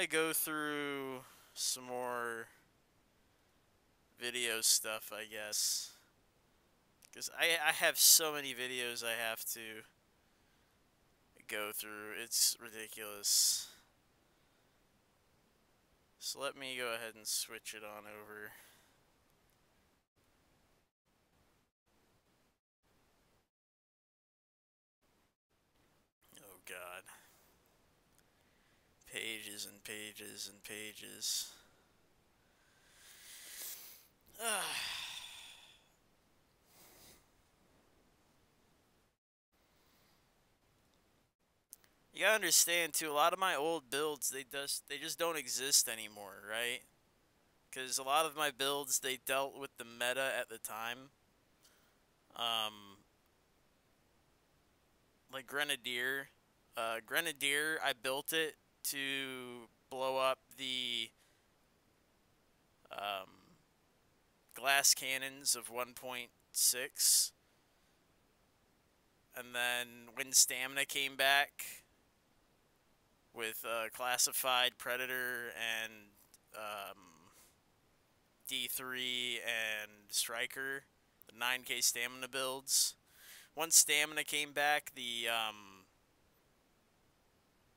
to go through some more video stuff, I guess. Because I, I have so many videos I have to go through. It's ridiculous. So let me go ahead and switch it on over. Oh god. Pages and pages and pages. You gotta understand too. A lot of my old builds, they just they just don't exist anymore, right? Because a lot of my builds they dealt with the meta at the time. Um, like Grenadier, uh, Grenadier, I built it to blow up the um, glass cannons of 1.6. And then when stamina came back, with uh, Classified Predator and um, D3 and Striker, the 9k stamina builds. Once stamina came back, the um,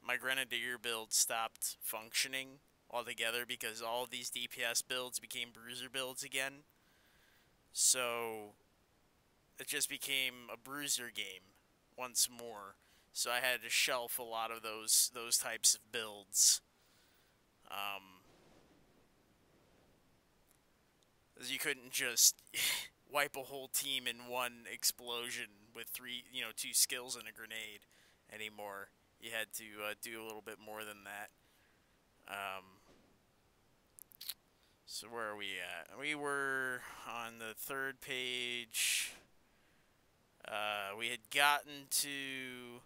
my Grenadier build stopped functioning altogether because all these DPS builds became bruiser builds again. So it just became a bruiser game once more. So I had to shelf a lot of those those types of builds. Um, you couldn't just wipe a whole team in one explosion with three, you know, two skills and a grenade anymore. You had to uh, do a little bit more than that. Um, so where are we at? We were on the third page. Uh, we had gotten to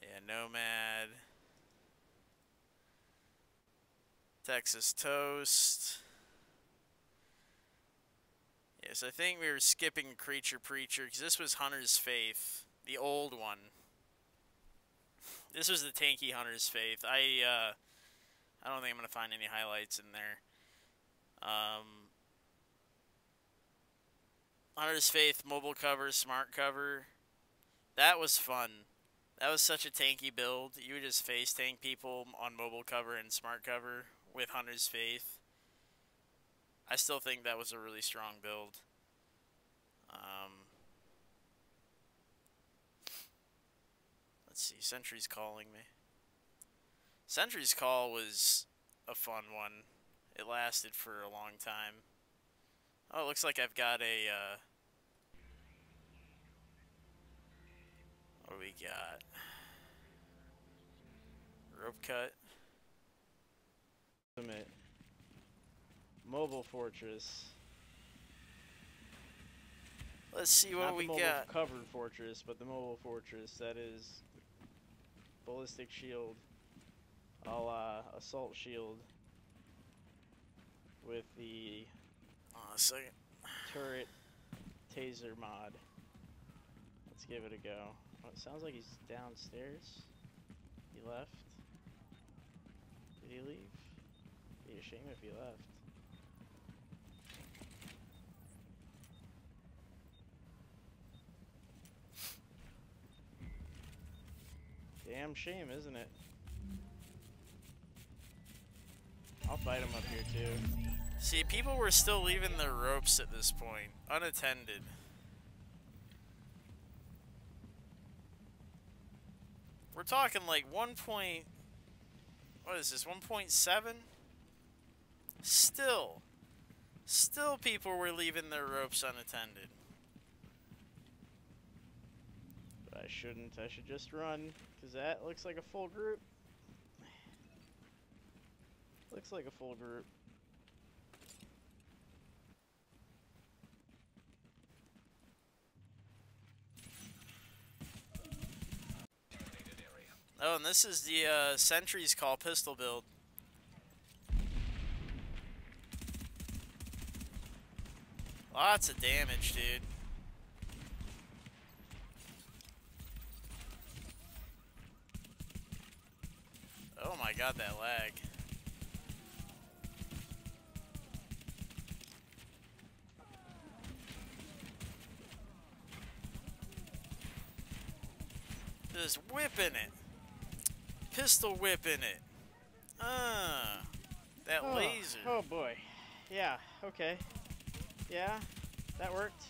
Yeah, Nomad. Texas Toast. Yes, I think we were skipping Creature Preacher because this was Hunter's Faith, the old one. This was the tanky Hunter's Faith. I uh, I don't think I'm gonna find any highlights in there. Um, Hunter's Faith mobile cover, smart cover. That was fun. That was such a tanky build. You would just face tank people on mobile cover and smart cover with Hunter's Faith. I still think that was a really strong build. Um, let's see, Sentry's calling me. Sentry's call was a fun one. It lasted for a long time. Oh, it looks like I've got a, uh, what do we got? Rope cut. Ultimate. Mobile fortress. Let's see what Not we the mobile got. covered fortress, but the mobile fortress that is ballistic shield, a la assault shield, with the Oh, a second. turret taser mod. Let's give it a go. Oh, it sounds like he's downstairs. He left. Did he leave? Be a shame if he left. Damn shame, isn't it? I'll fight him up here too. See, people were still leaving their ropes at this point, unattended. We're talking like 1 point... What is this, 1.7? Still. Still people were leaving their ropes unattended. But I shouldn't. I should just run. Because that looks like a full group. Looks like a full group. Oh, and this is the uh, Sentry's Call pistol build. Lots of damage, dude. My god, that lag. Just whipping it. Pistol whipping it. Ah. That oh, laser. Oh boy. Yeah, okay. Yeah, that worked.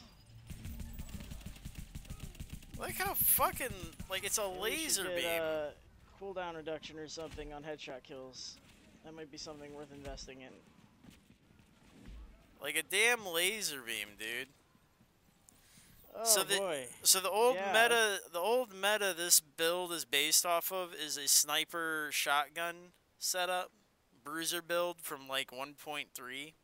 Like how fucking like it's a laser beam. Uh, cooldown reduction or something on headshot kills. That might be something worth investing in. Like a damn laser beam, dude. Oh So the- boy. So the old Yeah. meta, the old meta this build is based off of is a sniper shotgun setup, bruiser build from like 1.3.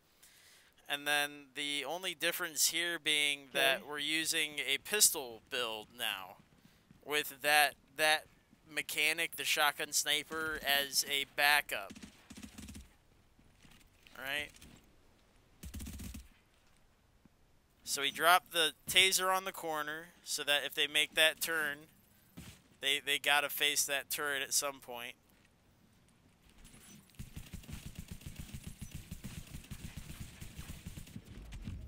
And then the only difference here being that we're using a pistol build now with that that mechanic, the shotgun sniper as a backup. Right? So we drop the taser on the corner so that if they make that turn, they they gotta face that turret at some point.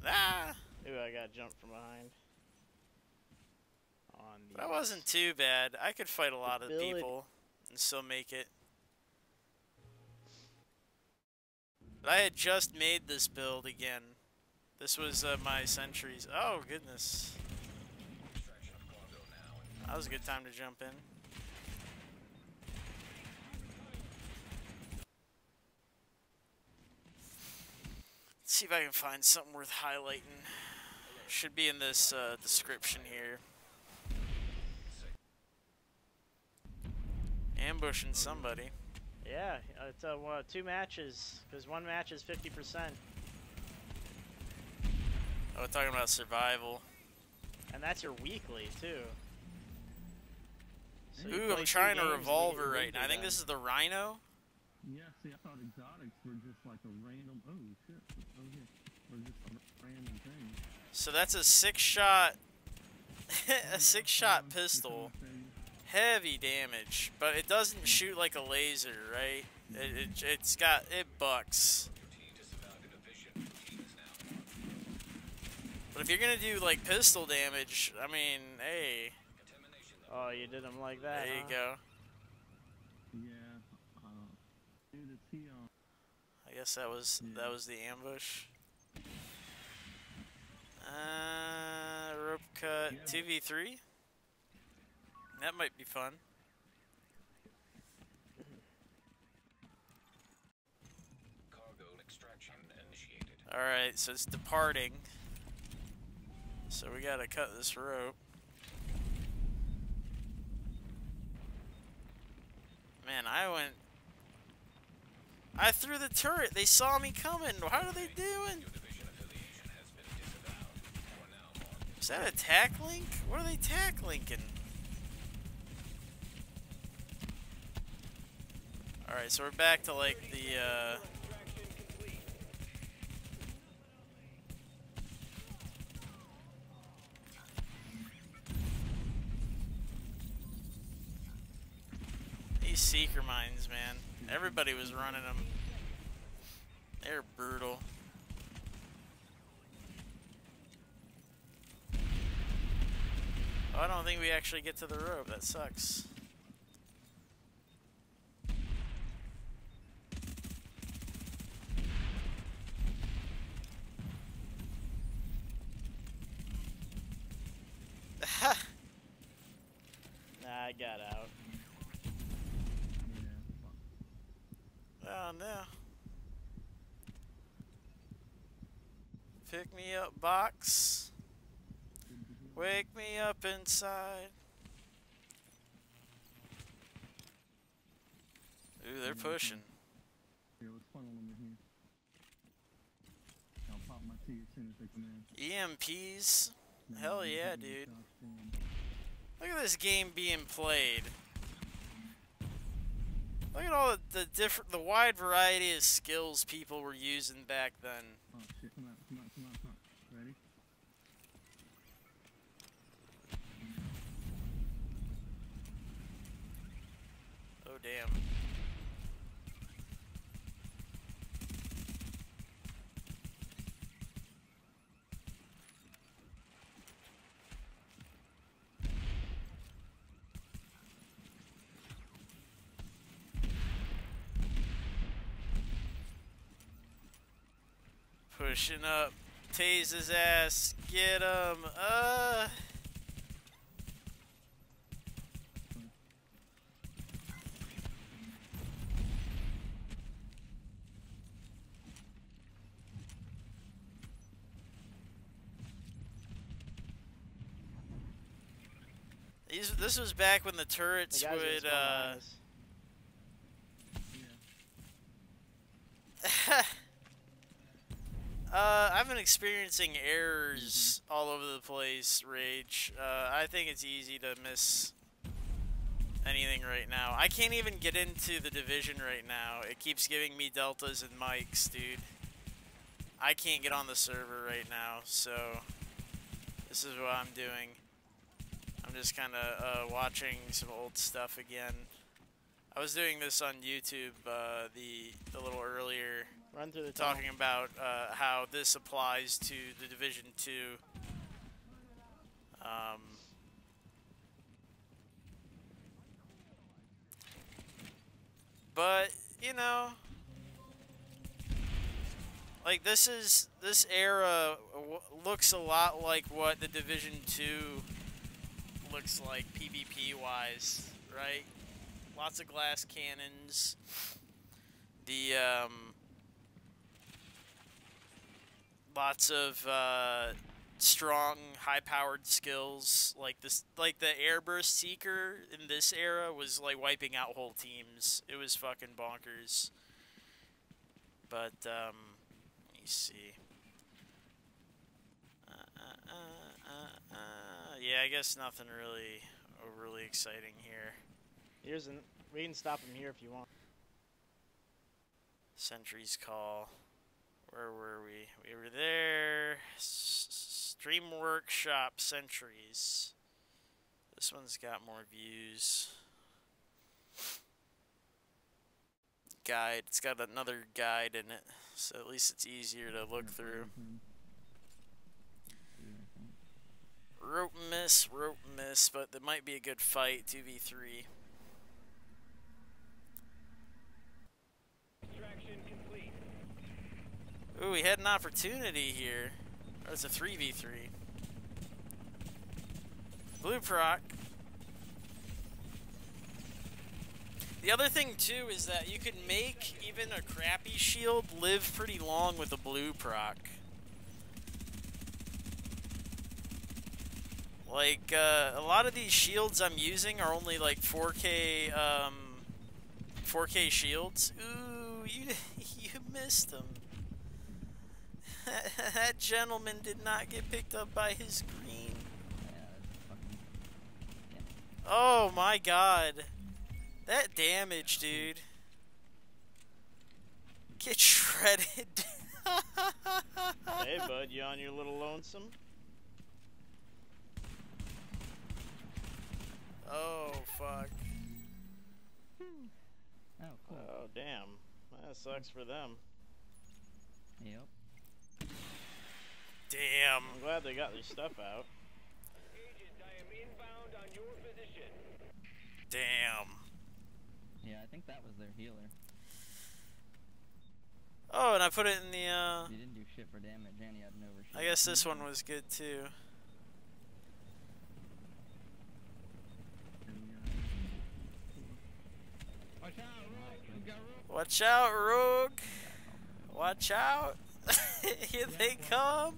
Ah, Ooh, I got jumped from behind. That wasn't too bad. I could fight a lot of people and still make it. But I had just made this build again. This was uh, my sentries. Oh goodness. That was a good time to jump in. Let's see if I can find something worth highlighting. Should be in this uh, description here. Ambushing somebody. Yeah, uh, it's uh, what, two matches, because one match is 50%. Oh, we're talking about survival. And that's your weekly, too. So Ooh, play I'm trying a games and you get revolver right now. I think this is the Rhino. Yeah, see, I thought exotics were just like a random. Oh shit! Oh yeah, or just a random thing. So that's a six-shot, a six-shot pistol. Heavy damage, but it doesn't shoot like a laser, right? It, it, it's got it bucks. But if you're gonna do like pistol damage, I mean, hey. Oh, you did them like that, there you huh? go. Yeah. Uh, dude, is he on? I guess that was that was the ambush. Uh, rope cut Yeah. two v three. That might be fun. Cargo extraction initiated. All right, so it's departing. So we gotta cut this rope. Man, I went. I threw the turret. They saw me coming. What are they doing? Division affiliation has been disavowed. You are now marked Is that a tac link? What are they tac linking? Alright, so we're back to like the uh These seeker mines, man. Everybody was running them. They're brutal. Oh, I don't think we actually get to the rope. That sucks. Fuck. oh. Pick me up, box. Wake me up inside. Ooh, they're pushing. Yeah, let's funnel them in here. I'll pop my tea as soon as they come in. EMPs. Hell yeah, dude. Look at this game being played. Look at all the, the different, the wide variety of skills people were using back then. Oh shit! Come on! Come on! Come on! Come on! Ready? Oh damn. Pushing up. Tase his ass. Get him. Uh. These, this was back when the The turrets that would, uh, us. Yeah. Uh, I've been experiencing errors all over the place, Rage. Uh, I think it's easy to miss anything right now. I can't even get into the division right now. It keeps giving me deltas and mikes, dude. I can't get on the server right now, so this is what I'm doing. I'm just kind of uh, watching some old stuff again. I was doing this on YouTube uh, the a little earlier, Run through the tunnel. talking about uh, how this applies to the Division Two. Um, but you know, like this is this era w- looks a lot like what the Division Two looks like PvP wise, right? Lots of glass cannons. The um, lots of uh, strong, high-powered skills like this. Like the airburst seeker in this era was like wiping out whole teams. It was fucking bonkers. But um, let me see. Uh, uh, uh, uh, uh, yeah, I guess nothing really overly exciting here. Here's an. We can stop him here if you want. Sentry's call. Where were we? We were there. S- Stream Workshop Sentries. This one's got more views. Guide. It's got another guide in it, so at least it's easier to look through. Rope miss, rope miss, but that might be a good fight. 2v3. Extraction complete. Ooh, we had an opportunity here. It's a 3v3. Blue proc. The other thing too is that you can make even a crappy shield live pretty long with a blue proc. Like uh, a lot of these shields I'm using are only like 4K um, 4K shields. Ooh, you you missed them. That gentleman did not get picked up by his green. Oh my god. That damage, dude. Get shredded. hey, bud, you on your little lonesome? oh, fuck. Hmm. Oh, cool. Oh, damn. That sucks for them. Yep. Damn. I'm glad they got their stuff out. I am inbound on your position. Damn. Yeah, I think that was their healer. Oh, and I put it in the, uh... He didn't do shit for damage, and he had an overshoot. I guess this one was good, too. Watch out, Rogue! Rogue! Watch out, Rogue! Watch out! Here they come!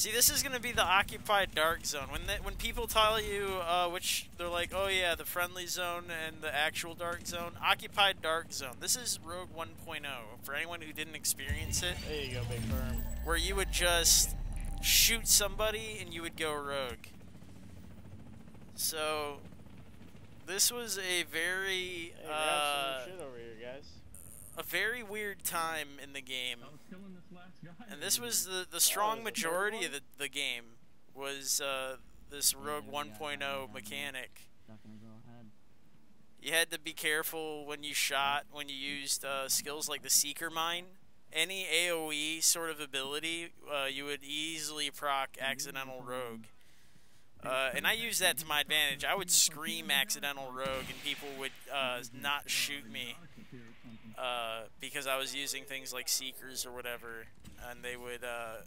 See, this is gonna be the occupied dark zone. When they, when people tell you uh, which they're like, oh yeah, the friendly zone and the actual dark zone, occupied dark zone. This is Rogue 1.0. For anyone who didn't experience it, There you go, Big Firm. where you would just shoot somebody and you would go rogue. So, this was a very Hey, uh, some shit over here, guys. a very weird time in the game. And this was the, the strong is it the third majority of the, the game was uh, this Rogue we got that, we 1.0 mechanic. Stuck in his little head. You had to be careful when you shot, when you used uh, skills like the Seeker Mine. Any AoE sort of ability, uh, you would easily proc Accidental Rogue. Uh, and I used that to my advantage. I would scream Accidental Rogue and people would uh, not shoot me. Uh, because I was using things like seekers or whatever, and they would uh,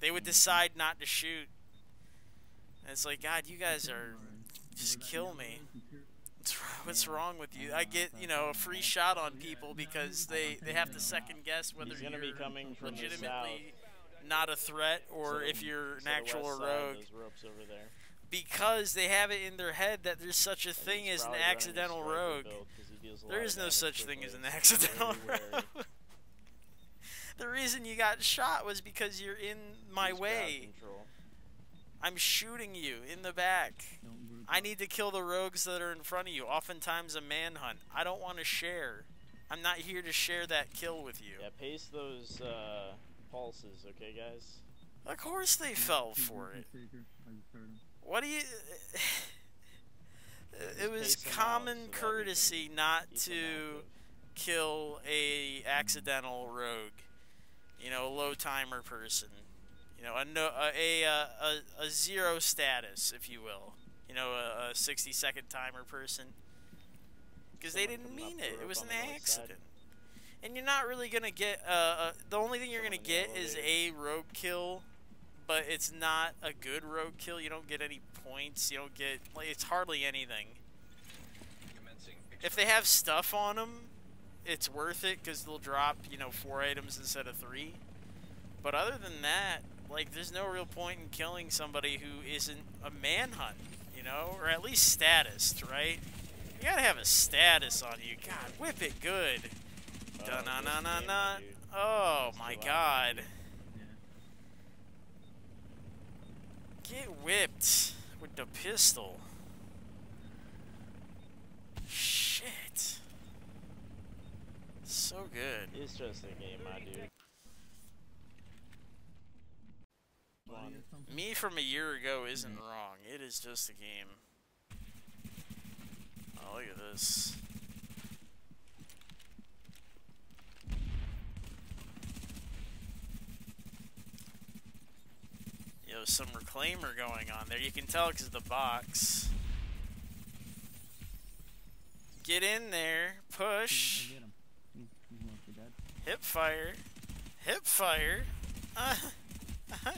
they would decide not to shoot. And it's like, God, you guys are just kill me. What's, wrong with you? I get you know a free shot on people because they they have to second guess whether He's gonna be you're coming from legitimately not a threat or So- if you're an so actual rogue ropes over there. because they have it in their head that there's such a thing as an probably running a accidental rogue. Build 'cause he deals a There lot is of no such thing as an He's accidental very wary. rogue. the reason you got shot was because you're in my He's way. I'm shooting you in the back. I need to kill the rogues that are in front of you. Oftentimes a manhunt. I don't want to share. I'm not here to share that kill with you. Yeah, pace those uh, pulses, okay, guys? Of course they fell for it. What do you? It was pace 'em out common courtesy not to kill a accidental rogue. You know, a low timer person. You know, a no, a a, a, zero status, if you will. You know, a, a 60 second timer person. Because they didn't mean it. It was an accident. And you're not really gonna get. Uh, uh, the only thing you're gonna get is a rogue kill, but it's not a good rogue kill. You don't get any points. You don't get. Like, it's hardly anything. If they have stuff on them, it's worth it because they'll drop, you know, four items instead of three. But other than that, like, there's no real point in killing somebody who isn't a manhunt, you know, or at least status, right? You gotta have a status on you. God, whip it good. Dun na na na na. Oh, oh my god. Get whipped with the pistol. Shit. So good. It's just a game, my dude. Me from a year ago isn't wrong. It is just a game. Oh, look at this. Yo, some reclaimer going on there. You can tell because of the box. Get in there. Push. I get him. He's, he's mostly dead. Hip fire. Hip fire. Uh, Dual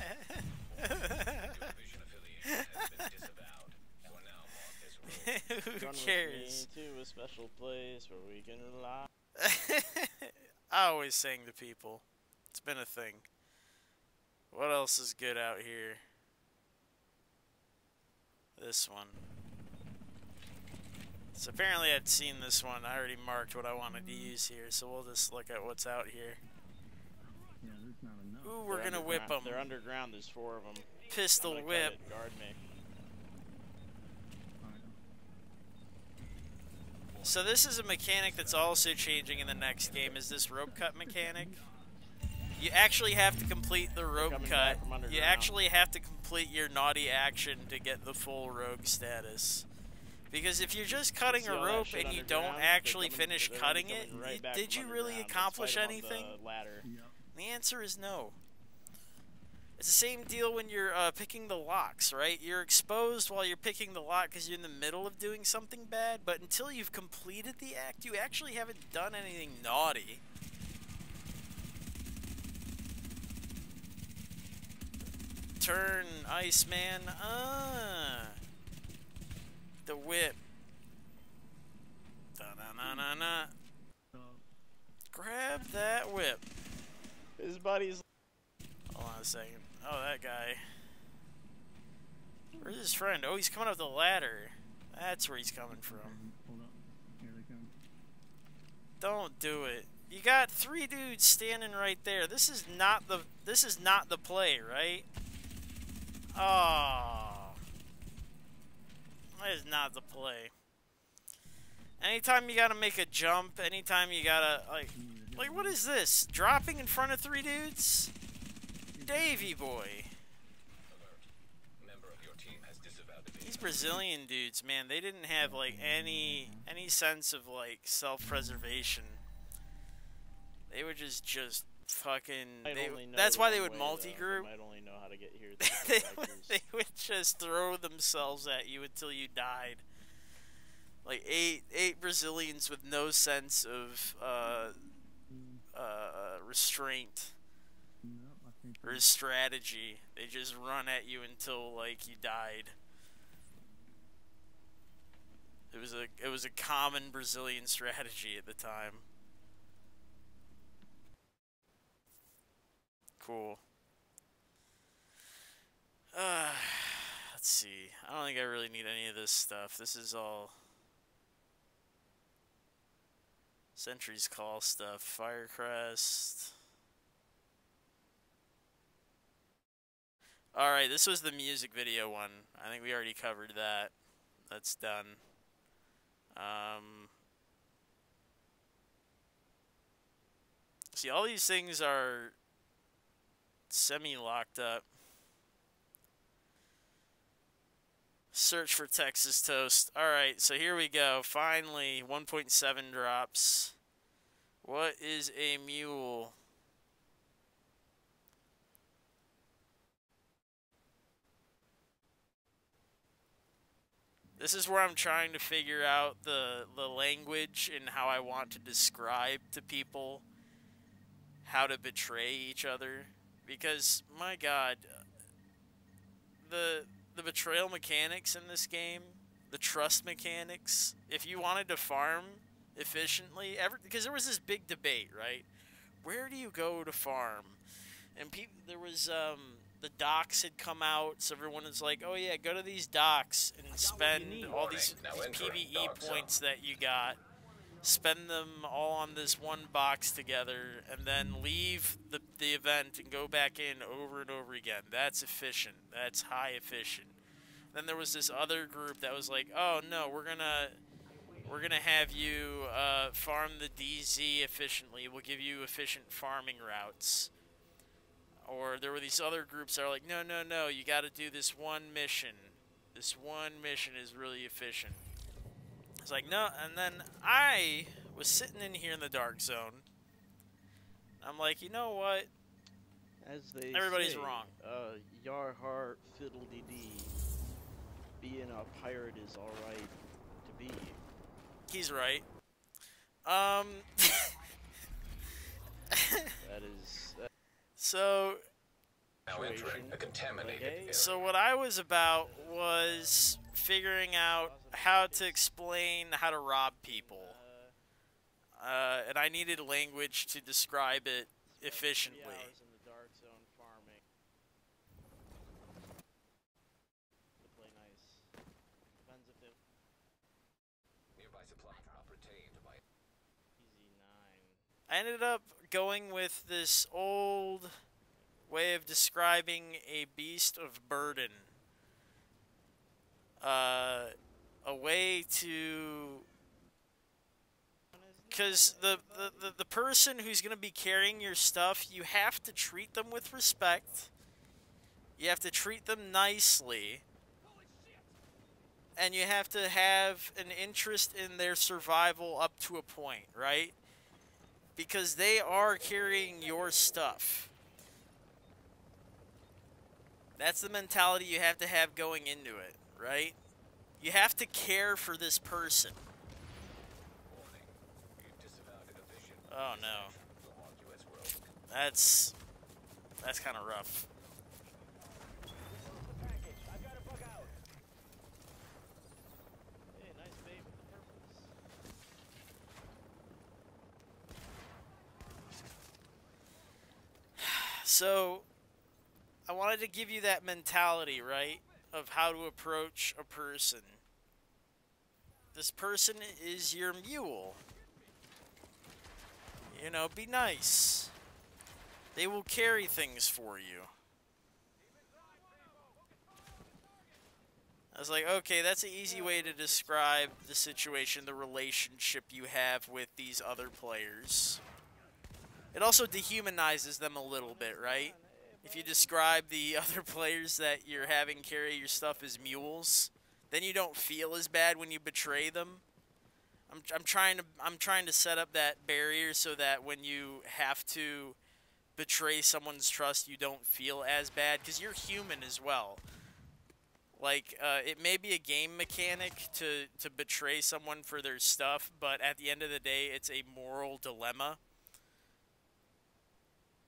Vision affiliation has been disavowed. You are now marked as rogue. Who cares? to a special place where we can rely. I always sang to people. It's been a thing. What else is good out here? This one. So apparently I'd seen this one. I already marked what I wanted to use here, so we'll just look at what's out here. Yeah, not. Ooh, we're gonna whip them. They're underground. There's four of them. Pistol whip. Guard me. So this is a mechanic that's also changing in the next game. Is this rope cut mechanic? You actually have to complete the rope cut. You actually have to complete your naughty action to get the full rogue status. Because if you're just cutting a rope and you don't actually finish they're gonna be cutting it, right did you really accomplish fight 'em on anything? the. Yep. The answer is no. It's the same deal when you're uh, picking the locks, right? You're exposed while you're picking the lock because you're in the middle of doing something bad, but until you've completed the act, you actually haven't done anything naughty. Turn, Iceman. Ah. The whip. Da-na-na-na-na. Grab that whip. His buddy's. Hold on a second. Oh, that guy. Where's his friend? Oh, he's coming up the ladder. That's where he's coming from. hold up. Here they come. Don't do it. You got three dudes standing right there. This is not the this is not the play, right? Oh. That is not the play. Anytime you gotta make a jump, anytime you gotta like like what is this? Dropping in front of three dudes? Davy boy. These. Brazilian dudes, man, they didn't have like any any sense of like self-preservation. They were just just fucking. They, that's why they would though. multi-group. They might only know how to get here. they, would, they would just throw themselves at you until you died. Like eight eight Brazilians with no sense of uh, uh, restraint or strategy. They just run at you until like you died. It was a it was a common Brazilian strategy at the time. Cool. Uh, let's see. I don't think I really need any of this stuff. This is all Sentry's Call stuff. Firecrest. Alright, this was the music video one. I think we already covered that. That's done. Um, see, all these things are semi-locked up. Search for Texas Toast. Alright, so here we go. Finally, 1.7 drops. What is a mule? This is where I'm trying to figure out the the language and how I want to describe to people how to betray each other because my god the the betrayal mechanics in this game, the trust mechanics, if you wanted to farm efficiently, ever because there was this big debate, right? Where do you go to farm? And people there was um the docks had come out, so everyone was like, "Oh yeah, go to these docks and spend all these, Warning, these PVE dark zone. points that you got, spend them all on this one box together, and then leave the the event and go back in over and over again. That's efficient. That's high efficient." Then there was this other group that was like, "Oh no, we're gonna." We're gonna have you uh, farm the DZ efficiently. We'll give you efficient farming routes or there were these other groups that are like, no, no, no, you got to do this one mission. This one mission is really efficient. It's like, no, and then I was sitting in here in the dark zone. I'm like, you know what? As they Everybody's say, wrong. Uh, yar heart fiddle dee dee. Being a pirate is alright to be. He's right. Um, That is. That, so Now entering a contaminated Okay. area. So what I was about was figuring out how to explain how to rob people. Uh, and I needed language to describe it efficiently. hours in the dark zone farming. To play nice. Depends if it Nearby supply drop retained by easy nine. I ended up going with this old way of describing a beast of burden. Uh, a way to. Because the, the, the, person who's going to be carrying your stuff, you have to treat them with respect. You have to treat them nicely. And you have to have an interest in their survival up to a point, right? because they are carrying your stuff. That's the mentality you have to have going into it, right? You have to care for this person. warning. We've disavowed a division Oh no. That's that's kind of rough. So I wanted to give you that mentality, right? Of how to approach a person. This person is your mule. You know, be nice. They will carry things for you. I was like, okay, that's an easy way to describe the situation, the relationship you have with these other players. It also dehumanizes them a little bit, right? If you describe the other players that you're having carry your stuff as mules, then you don't feel as bad when you betray them. I'm, I'm trying to I'm trying to set up that barrier so that when you have to betray someone's trust, you don't feel as bad because you're human as well. Like, uh, it may be a game mechanic to, to betray someone for their stuff, but at the end of the day, it's a moral dilemma.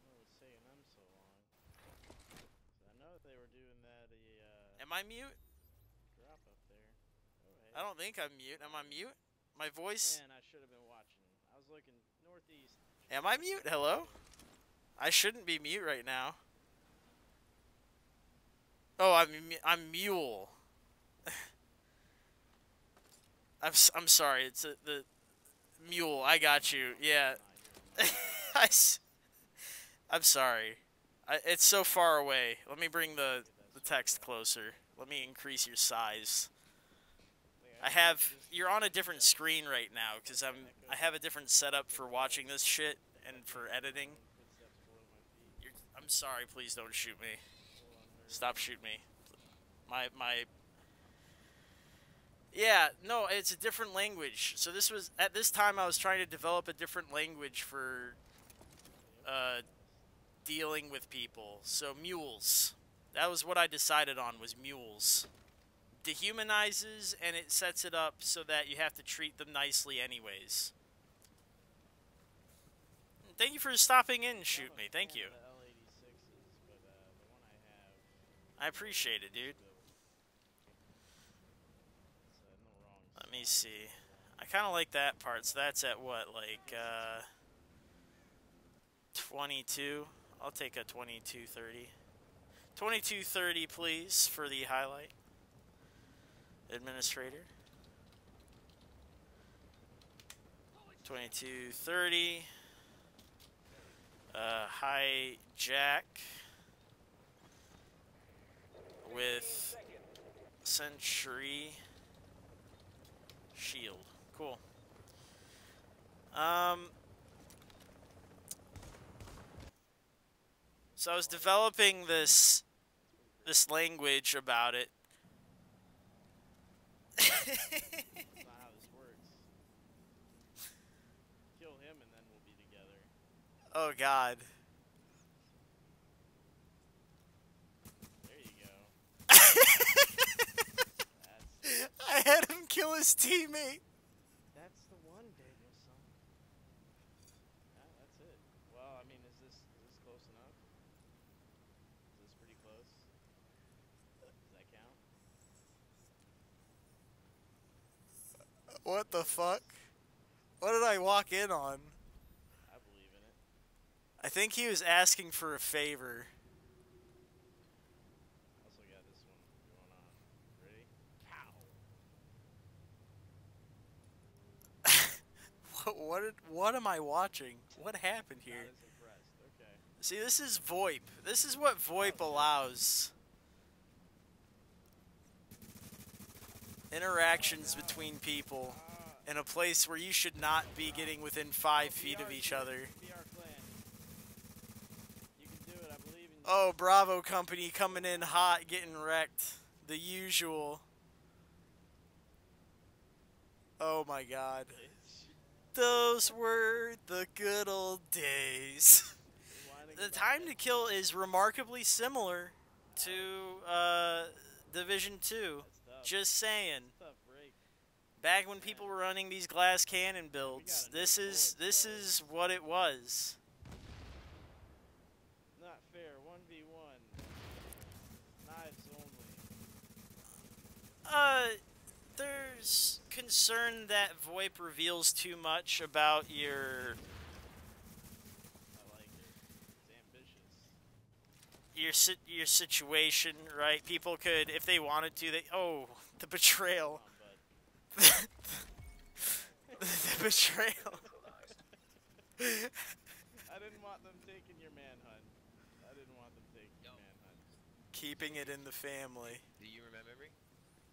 What was taking them so long? 'Cause I know that they were doing that uh, Am I mute? drop up there. Oh. I don't think I'm mute. Am I mute? My voice? Man, I should have been watching. I was looking northeast. Am I mute? Hello? I shouldn't be mute right now. Oh, I'm I'm mule. I'm I'm sorry. It's a, the mule. I got you. Yeah. I I'm sorry. I, it's so far away. Let me bring the the text closer. Let me increase your size. I have you're on a different screen right now because I'm I have a different setup for watching this shit and for editing. You're, I'm sorry. Please don't shoot me. Stop shooting me. My my. Yeah, no, it's a different language. So this was at this time I was trying to develop a different language for uh, dealing with people. So mules. That was what I decided on was mules. Dehumanizes and it sets it up so that you have to treat them nicely anyways. Thank you for stopping in shoot me. Thank you. The L86s, but the one I appreciate it, dude. Let me see. I kind of like that part. So that's at what, like, uh, 22? I'll take a 2230. 2230, please, for the highlight. Administrator. 2230. Uh, jack. With Century shield. Cool. Um. So I was developing this this language about it. That's not how this works. Kill him and then we'll be together. oh God. There you go. I had him kill his teammate. that's the one, Danielson. Yeah, that's it. Well, I mean, is this is this close enough? Is this pretty close? Does that count? What the fuck? What did I walk in on? I believe in it. I think he was asking for a favor. Also got this one going on. Ready? Pow! What what, did, what am I watching? What happened here? Okay. See, this is VoIP. This is what VoIP allows. Interactions between people in a place where you should not be getting within five feet of each other. Oh, Bravo Company coming in hot, getting wrecked. The usual. Oh my god. Those were the good old days. The time to kill is remarkably similar to uh, Division 2. Just saying. Back when people were running these glass cannon builds, this is this is what it was. Not fair. One v one. Knives only. Uh, there's concern that VoIP reveals too much about your I like it. It's ambitious. Your si- your situation, right? People could, if they wanted to, they oh the betrayal, Come on, bud. the betrayal. I didn't want them taking your manhunt. I didn't want them taking your No. manhunt. Keeping it in the family. Do you remember me?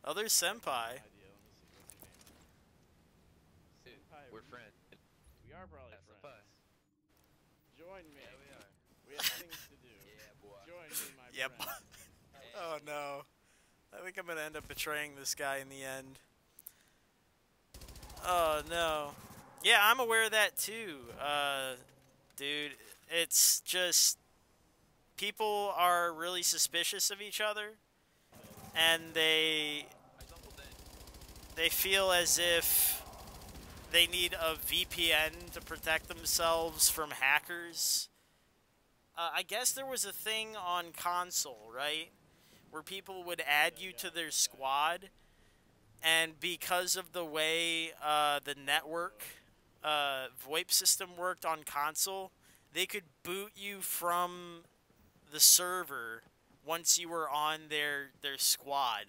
Other senpai. Idea. Let me see. What's your name? Dude, we're friends. We are probably That's friends. Join me. Yeah, we are. We have things to do. Yeah, boy. Join me, my Yep. Oh no. I think I'm gonna end up betraying this guy in the end. Oh no. Yeah, I'm aware of that too. Uh, dude, it's just people are really suspicious of each other, and they they feel as if they need a VPN to protect themselves from hackers. Uh, I guess there was a thing on console, right? Where people would add you to their squad, and because of the way uh, the network uh, VoIP system worked on console, they could boot you from the server once you were on their their squad.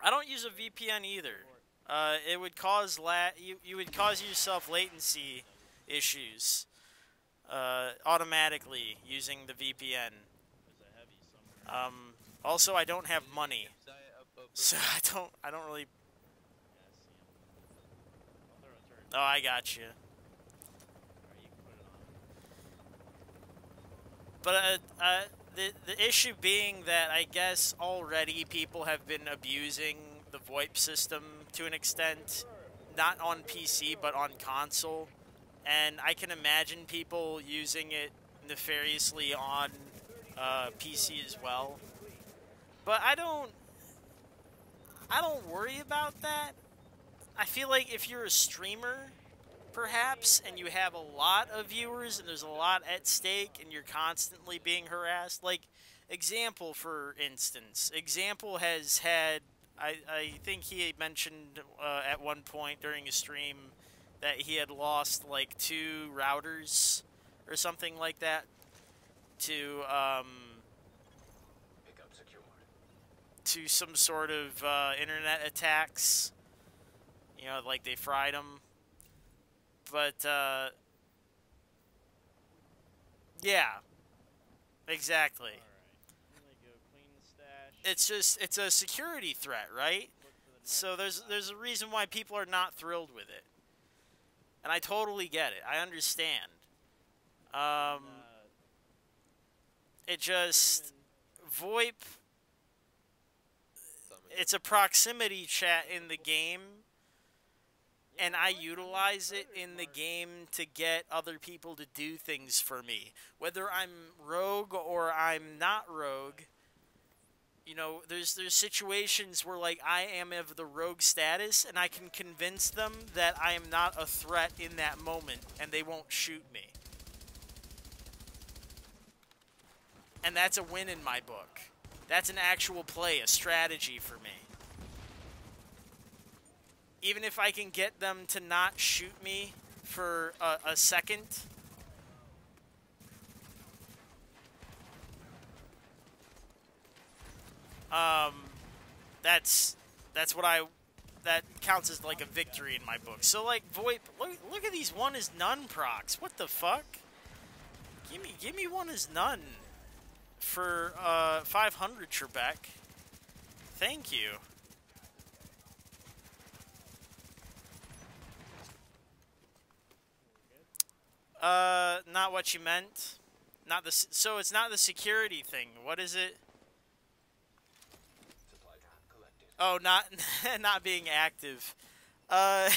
I don't use a VPN either. Uh, it would cause la- you, you would cause yourself latency issues uh, automatically using the VPN. Um, also, I don't have money, so I don't I don't really. Oh, I got you. But uh, uh, the the issue being that I guess already people have been abusing the VoIP system to an extent, not on PC but on console, and I can imagine people using it nefariously on uh, PC as well. But I don't. I don't worry about that. I feel like if you're a streamer, perhaps, and you have a lot of viewers and there's a lot at stake and you're constantly being harassed. Like, example, for instance, example has had, I, I think he mentioned uh, at one point during a stream that he had lost like two routers or something like that to um, to some sort of uh, internet attacks. You know, like they fried them. But uh, yeah, exactly. Alright. I'm gonna go clean the stash. It's just it's a security threat, right? the So there's there's a reason why people are not thrilled with it, and I totally get it. I understand. Um, it just VoIP. It's a proximity chat in the game, and I utilize it in the game to get other people to do things for me. Whether I'm rogue or I'm not rogue, you know, there's there's situations where like I am of the rogue status and I can convince them that I am not a threat in that moment and they won't shoot me. And that's a win in my book. That's an actual play, a strategy for me. Even if I can get them to not shoot me for a, a second. Um, that's that's what I that counts as like a victory in my book. So like VoIP, look look at these one is none procs. What the fuck? Give me give me one is none for uh 500 Trebek. Thank you. Uh, not what you meant. Not the so it's not the security thing. What is it? Oh, not not being active. Uh,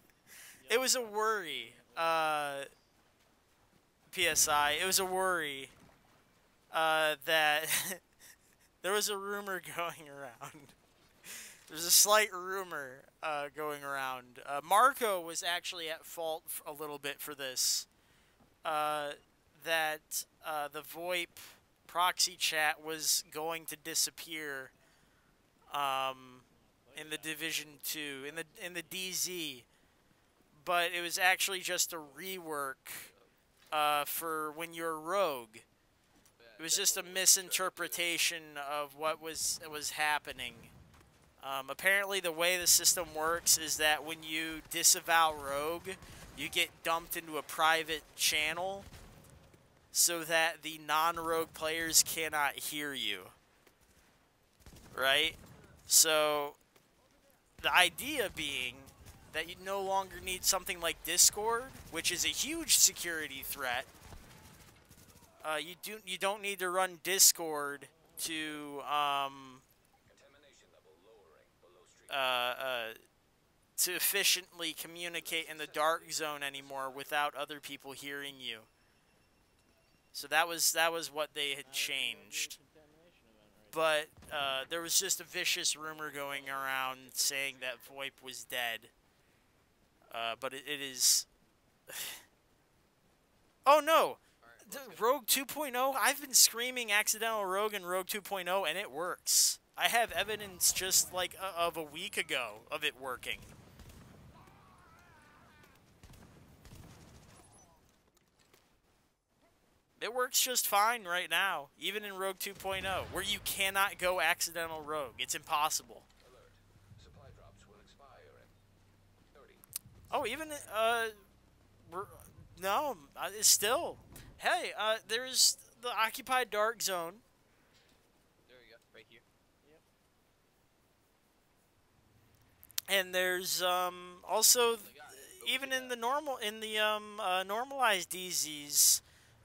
it was a worry. Uh, PSI. It was a worry. Uh, that there was a rumor going around. There's a slight rumor uh, going around. Uh, Marco was actually at fault a little bit for this. Uh, that uh, the VoIP proxy chat was going to disappear. Um, in the Division Two, in the in the DZ, but it was actually just a rework uh, for when you're rogue. It was just a misinterpretation of what was was happening. Um, apparently, the way the system works is that when you disavow rogue, you get dumped into a private channel, so that the non-rogue players cannot hear you. Right. So, the idea being that you no longer need something like Discord, which is a huge security threat. Uh, you do you don't need to run Discord to um, uh, uh, to efficiently communicate in the dark zone anymore without other people hearing you. So that was that was what they had changed. But uh, there was just a vicious rumor going around saying that VoIP was dead. Uh, but it, it is. oh no! D- Rogue 2.0. I've been screaming accidental Rogue and Rogue 2.0, and it works. I have evidence just like of a week ago of it working. It works just fine right now, even in Rogue 2.0, where you cannot go accidental rogue. It's impossible. Alert. Supply drops will expire in 30. Oh, even uh, no, uh, it's still. Hey, uh, there's the occupied dark zone. There you go. Right here. And there's um also even in the normal in the um uh, normalized DZs,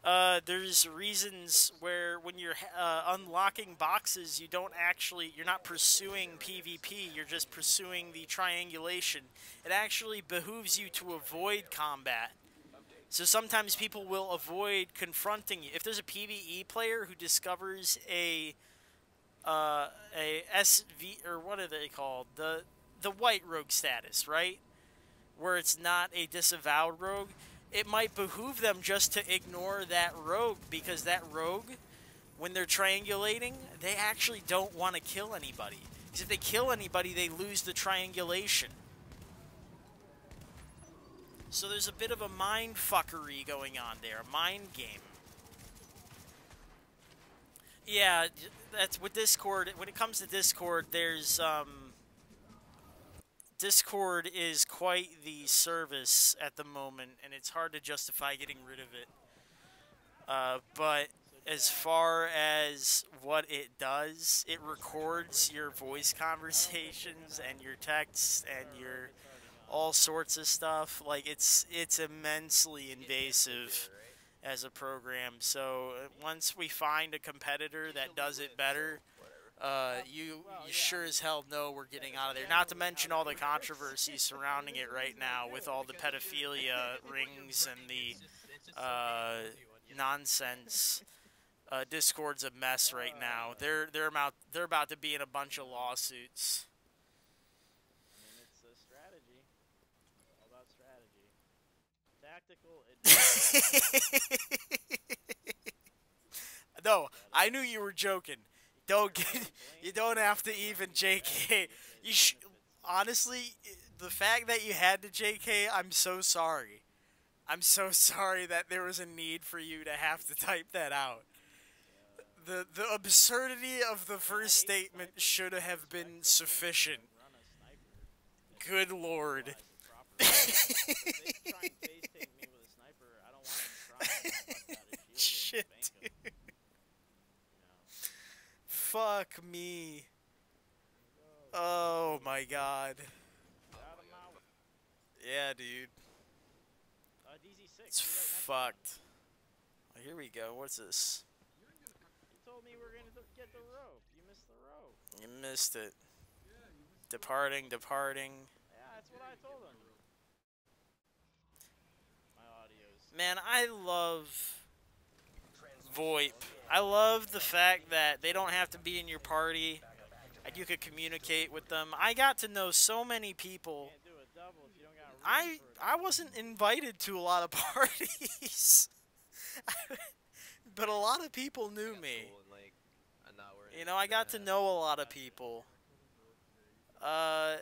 uh, there's reasons where when you're uh, unlocking boxes, you don't actually you're not pursuing PvP. You're just pursuing the triangulation. It actually behooves you to avoid combat. So sometimes people will avoid confronting you. If there's a PvE player who discovers a uh, a SV or what are they called? The the white rogue status, right? Where it's not a disavowed rogue, it might behoove them just to ignore that rogue because that rogue, when they're triangulating, they actually don't want to kill anybody. Because if they kill anybody, they lose the triangulation. So there's a bit of a mind fuckery going on there, a mind game. Yeah, that's with Discord. When it comes to Discord, there's um, Discord is quite the service at the moment, and it's hard to justify getting rid of it. Uh, but as far as what it does, it records your voice conversations and your texts and your all sorts of stuff. Like it's it's immensely invasive as a program. So uh, once we find a competitor that does it better, uh, you you sure as hell know we're getting out of there. Not to mention all the controversy surrounding it right now with all the pedophilia rings and the uh, nonsense. Uh, Discord's a mess right now. They're they're about they're about to be in a bunch of lawsuits. I mean, it's a strategy. All about strategy. Tactical. It, no, I knew you were joking. Don't get, you don't have to even JK. You sh- honestly, the fact that you had to JK, I'm so sorry. I'm so sorry that there was a need for you to have to type that out. The the absurdity of the first statement should have been sufficient. run a sniper. Good lord. Properly. if they try and face take me with a sniper, I don't want them trying to bust out his shield Shit, and spank him. You know. Fuck me. Oh my god. Shout 'em out. Yeah, dude. DZ6. It's you right next to me. fucked. Oh, here we go. What's this? You told me we were gonna get the rope. You missed the rope. You missed it. Departing, departing. Yeah, that's what I told him. My audio's. Man, I love VoIP. I love the fact that they don't have to be in your party. You could communicate with them. I got to know so many people. I I wasn't invited to a lot of parties. but a lot of people knew me. You know, I got to know a lot of people. Uh,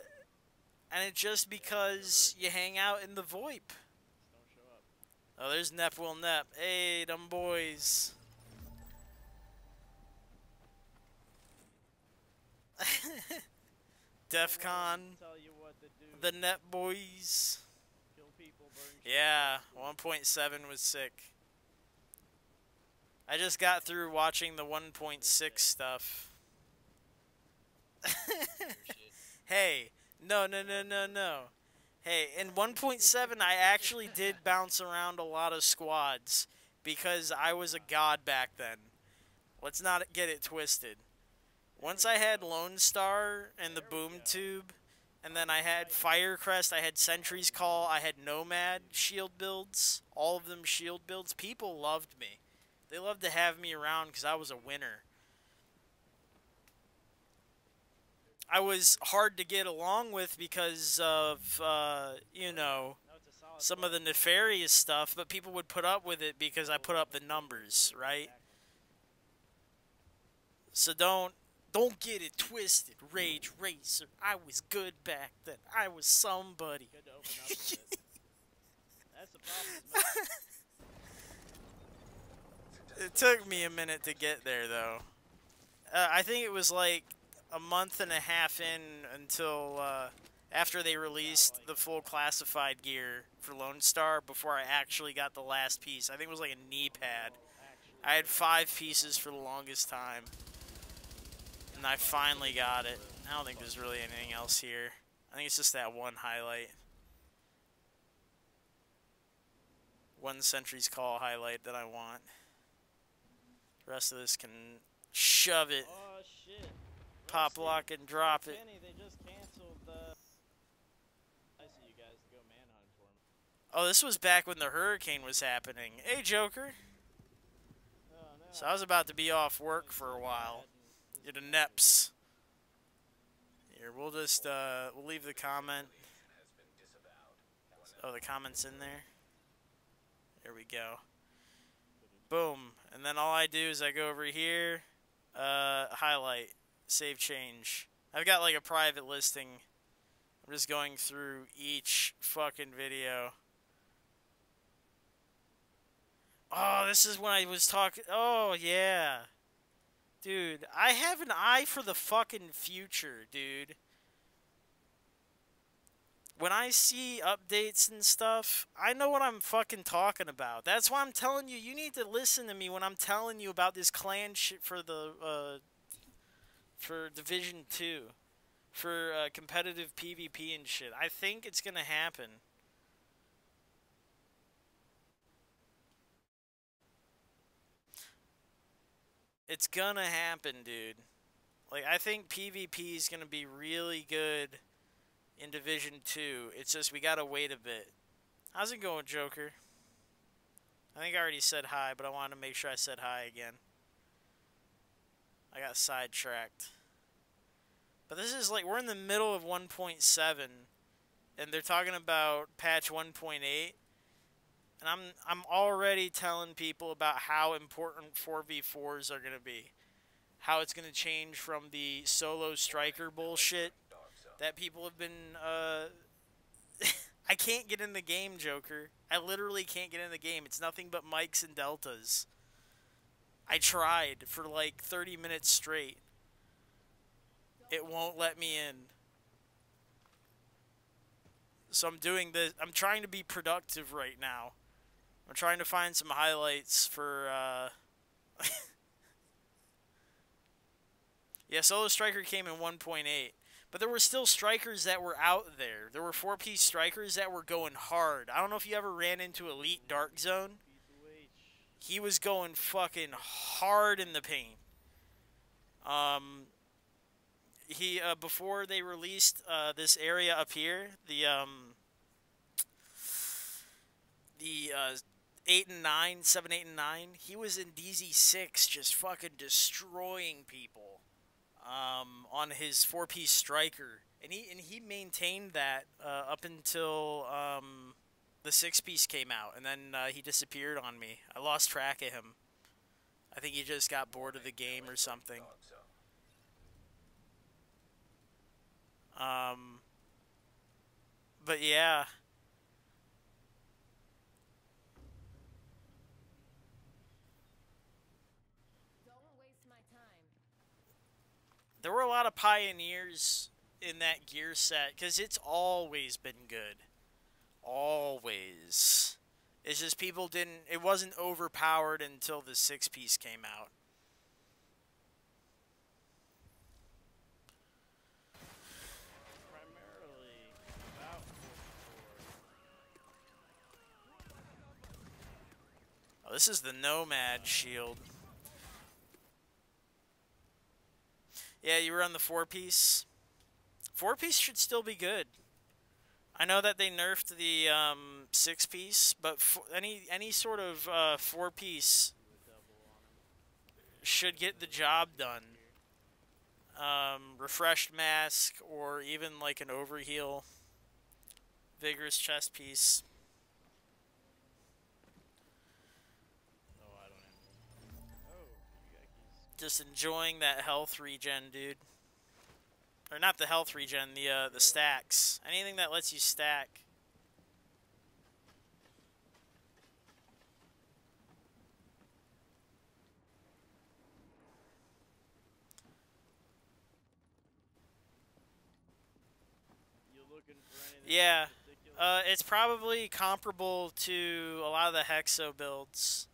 and it's just because you hang out in the VoIP. Oh, there's Nep Will Nep. Hey, them boys. DEF CON, Tell you what to do. the Net Boys. Kill people, burn Yeah, 1.7 was sick. I just got through watching the 1.6 stuff. hey, no, no, no, no, no. Hey, in 1.7, I actually did bounce around a lot of squads because I was a god back then. Let's not get it twisted. Once I had Lone Star and the Boom Tube, and then I had Firecrest, I had Sentry's Call, I had Nomad shield builds, all of them shield builds. People loved me. They loved to have me around because I was a winner. I was hard to get along with because of uh, you know some of the nefarious stuff, but people would put up with it because I put up the numbers, right? So don't don't get it twisted, Rage Racer. I was good back then. I was somebody. Good to open up it. That's the problem. It took me a minute to get there, though. Uh, I think it was like a month and a half in until uh, after they released the full classified gear for Lone Star before I actually got the last piece. I think it was like a knee pad. I had five pieces for the longest time. And I finally got it. I don't think there's really anything else here. I think it's just that one highlight. One Sentry's Call highlight that I want. The rest of this can shove it, Oh shit. pop Rusty, lock and drop it. They just canceled the. I see you guys go manhunt for him. Oh, this was back when the hurricane was happening. Hey, Joker. Oh no. So I was about to be off work for a while. Get a neps. Here, we'll just, uh, we'll leave the comment. Oh, the comment's in there? There we go. Boom. And then all I do is I go over here, uh, highlight, save change. I've got like a private listing. I'm just going through each fucking video. Oh, this is when I was talking. Oh, yeah. Dude, I have an eye for the fucking future, dude. When I see updates and stuff, I know what I'm fucking talking about. That's why I'm telling you, you need to listen to me when I'm telling you about this clan shit for the, uh, for Division 2. For, uh, competitive PvP and shit. I think it's gonna happen. It's gonna happen, dude. Like I think PvP is gonna be really good in Division Two. It's just we gotta wait a bit. How's it going, Joker? I think I already said hi, but I wanted to make sure I said hi again. I got sidetracked. But this is like we're in the middle of 1.7, and they're talking about patch 1.8 and I'm I'm already telling people about how important 4v4s are going to be. How it's going to change from the solo striker bullshit that people have been uh I can't get in the game, Joker. I literally can't get in the game. It's nothing but mikes and deltas. I tried for like 30 minutes straight. It won't let me in. So I'm doing this. I'm trying to be productive right now. I'm trying to find some highlights for. Uh... yeah, Solo Striker came in 1.8, but there were still strikers that were out there. There were four-piece strikers that were going hard. I don't know if you ever ran into Elite Dark Zone. He was going fucking hard in the paint. Um, he uh, before they released uh, this area up here, the um, the uh, eight and nine, seven, eight and nine. He was in DZ six, just fucking destroying people um, on his four piece striker, and he and he maintained that uh, up until um, the six piece came out, and then uh, he disappeared on me. I lost track of him. I think he just got bored of the game or something. Um, but yeah. Don't waste my time. There were a lot of pioneers in that gear set because it's always been good. Always. It's just people didn't, it wasn't overpowered until the six piece came out. Primarily about 44. Oh, this is the Nomad shield. Yeah, you were on the four piece. Four piece should still be good. I know that they nerfed the um, six piece, but any any sort of uh, four piece should get the job done. um, refreshed mask, or even like an overheal, vigorous chest piece. Oh, I don't have. Oh, you got keys. Just enjoying that health regen, dude. Or not the health regen, the uh, the stacks. Anything that lets you stack. You looking for anything? Yeah. Uh, it's probably comparable to a lot of the Hexo builds,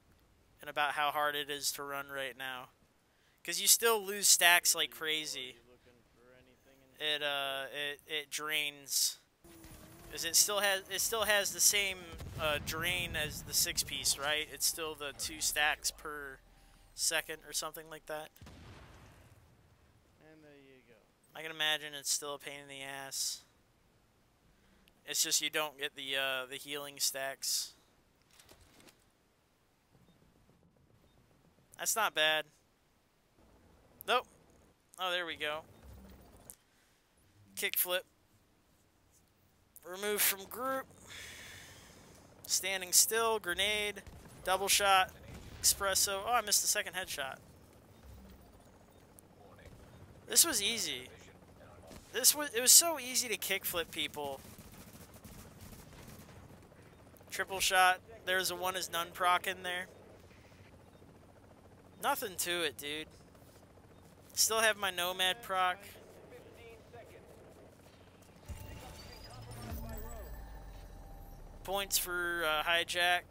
and about how hard it is to run right now. Cause you still lose stacks like crazy. you looking for anything in It uh, it it drains. Cause it still has it still has the same uh, drain as the six piece, right? It's still the two stacks per second or something like that. And there you go. I can imagine it's still a pain in the ass. It's just you don't get the uh, the healing stacks. That's not bad. Nope. Oh, there we go. Kickflip. Remove from group. Standing still. Grenade. Double shot. Espresso. Oh, I missed the second headshot. This was easy. This was it was so easy to kickflip people. Triple shot. There's a one is none proc in there. Nothing to it, dude. Still have my nomad proc. Points for uh, hijack.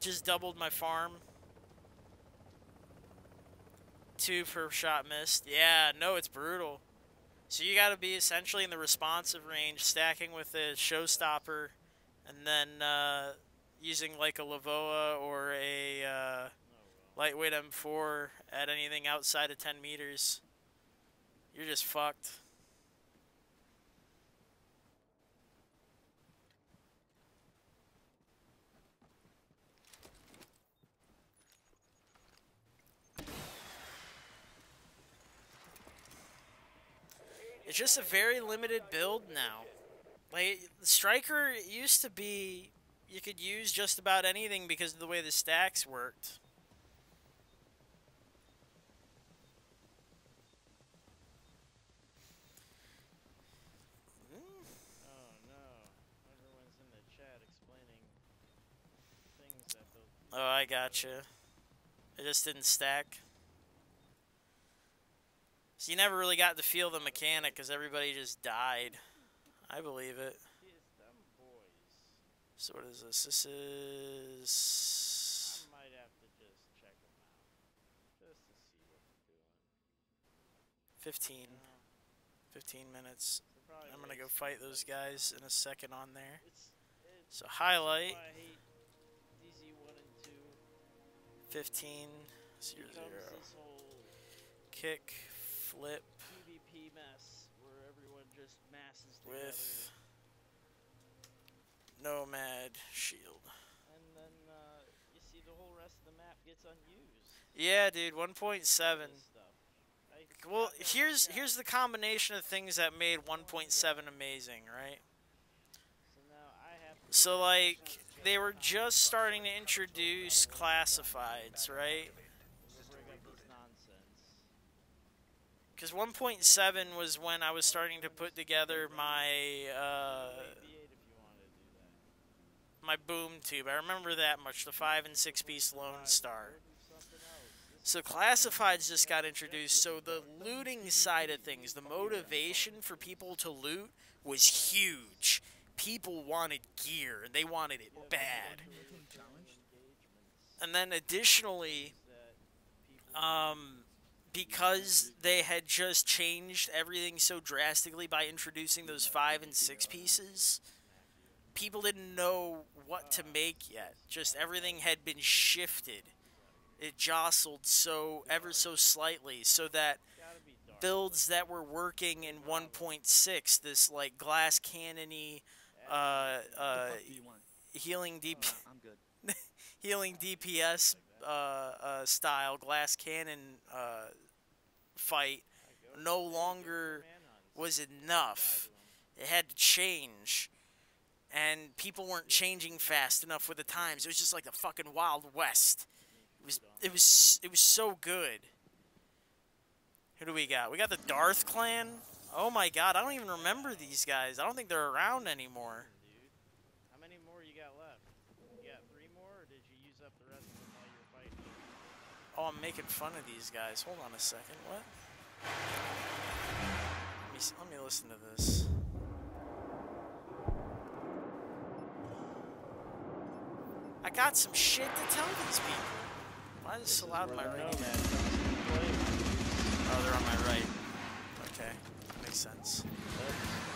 Just doubled my farm. Two per shot missed. Yeah, no, it's brutal. So you got to be essentially in the responsive range, stacking with a showstopper, and then uh, using like a Lavoa or a uh, lightweight M4 at anything outside of 10 meters. You're just fucked. It's just a very limited build now. Like the striker used to be, you could use just about anything because of the way the stacks worked. Oh no. Everyone's in the chat explaining things that they'll. Oh, I gotcha. It just didn't stack. So you never really got to feel the mechanic because everybody just died. I believe it. So what is this? This is I might have to just check them out. Just to see what they're doing. 15, 15 minutes. I'm gonna go fight those guys in a second on there. So highlight 15, 0, 0. Kick, flip PvP mess where everyone just masses together. with Nomad Shield. And then uh, you see the whole rest of the map gets unused. Yeah, dude, 1.7. This stuff. I Well, here's here's the combination of things that made 1.7 amazing, right? So now I have So like they were just starting to introduce classifieds, right? Because 1.7 was when I was starting to put together my uh, V8 if you want to do that. my boom tube. I remember that much. The five and six piece Lone Star. So classifieds just got introduced. So the looting side of things, the motivation for people to loot was huge. People wanted gear and they wanted it bad. And then additionally, um, because they had just changed everything so drastically by introducing those five and six pieces, people didn't know what to make yet. Just everything had been shifted. It jostled so ever so slightly, so that builds that were working in 1.6, this like glass cannony, uh, uh, fuck do you want? healing DP, I'm good. healing DPS uh, uh, style glass cannon uh, fight no I go for longer was enough. It had to change. And people weren't changing fast enough with the times. It was just like the fucking Wild West. It was it was it was so good. Who do we got? We got the Darth clan. Oh my god, I don't even remember these guys. I don't think they're around anymore. Dude, how many more you got left? You got three more, or did you use up the rest of them while you were fighting? Oh, I'm making fun of these guys. Hold on a second. What? Let me let me listen to this. I got some shit to tell these people. Why is this so loud in my radio? Oh, they're on my right. Okay, sense.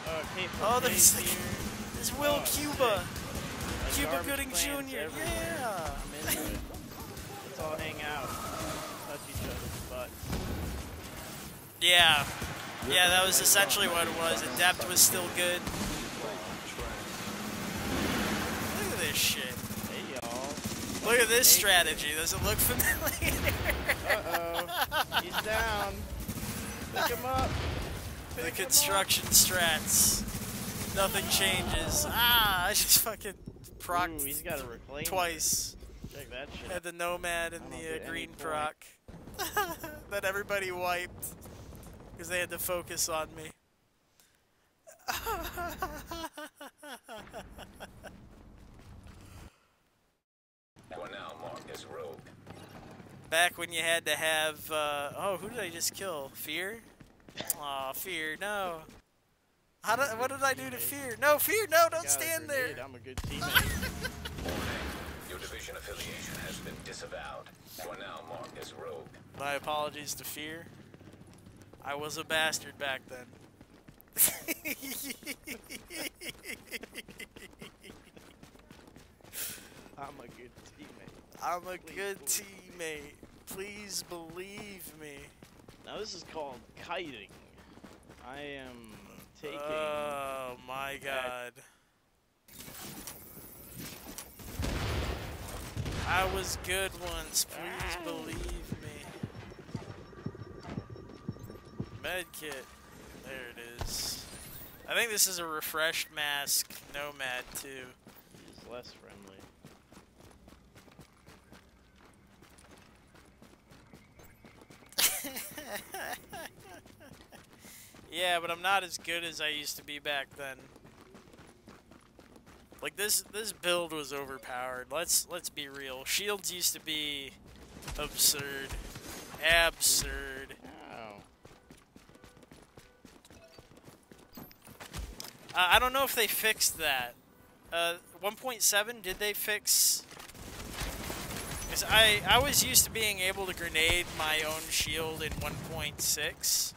Oh, okay. Oh, there's the, here. there's Will Oh, Cuba. Like Cuba Gooding Jr. everywhere. Yeah. I'm into it. Let's all hang out. Touch each other's butts. Yeah. Yeah, that was essentially what it was. Adept was still good. Look at this shit. Hey, y'all. Look at this strategy. Does it look familiar? Uh-oh. He's down. Pick him up. The Pick him up. construction strats. Nothing changes. Ah, I just fucking Ooh, he's procced got a reclaimer. twice. Check that shit Had the Nomad and the uh, green point. proc. that everybody wiped. Because they had to focus on me. You now marked as rogue. Back when you had to have, uh, oh, who did I just kill? Fear? Aw, Fear, no. How did, what did I do to Fear? No, Fear, no, don't stand there. I'm a good teammate. Your division affiliation has been disavowed. You are now marked as rogue. My apologies to Fear. I was a bastard back then. I'm a good teammate. I'm a Please good believe teammate. Please believe me. Now this is called kiting. I am taking. Oh my god. I was good once, please ah. believe me. Medkit. There it is. I think this is a refreshed mask Nomad too. He's less friendly. Yeah, but I'm not as good as I used to be back then. Like this this build was overpowered. Let's let's be real. Shields used to be absurd. Absurd. Oh. Uh, I don't know if they fixed that. Uh, 1.7, did they fix? Because I, I was used to being able to grenade my own shield in 1.6,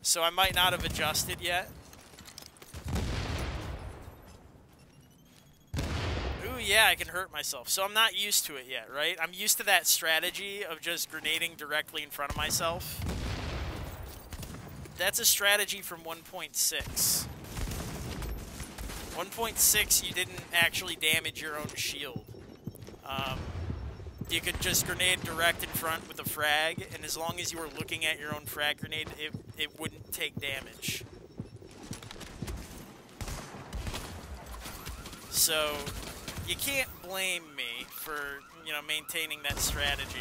so I might not have adjusted yet. Ooh, yeah, I can hurt myself. So I'm not used to it yet, right? I'm used to that strategy of just grenading directly in front of myself. That's a strategy from 1.6. 1.6, you didn't actually damage your own shield. Um, you could just grenade direct in front with a frag, and as long as you were looking at your own frag grenade, it, it wouldn't take damage. So, you can't blame me for, you know, maintaining that strategy.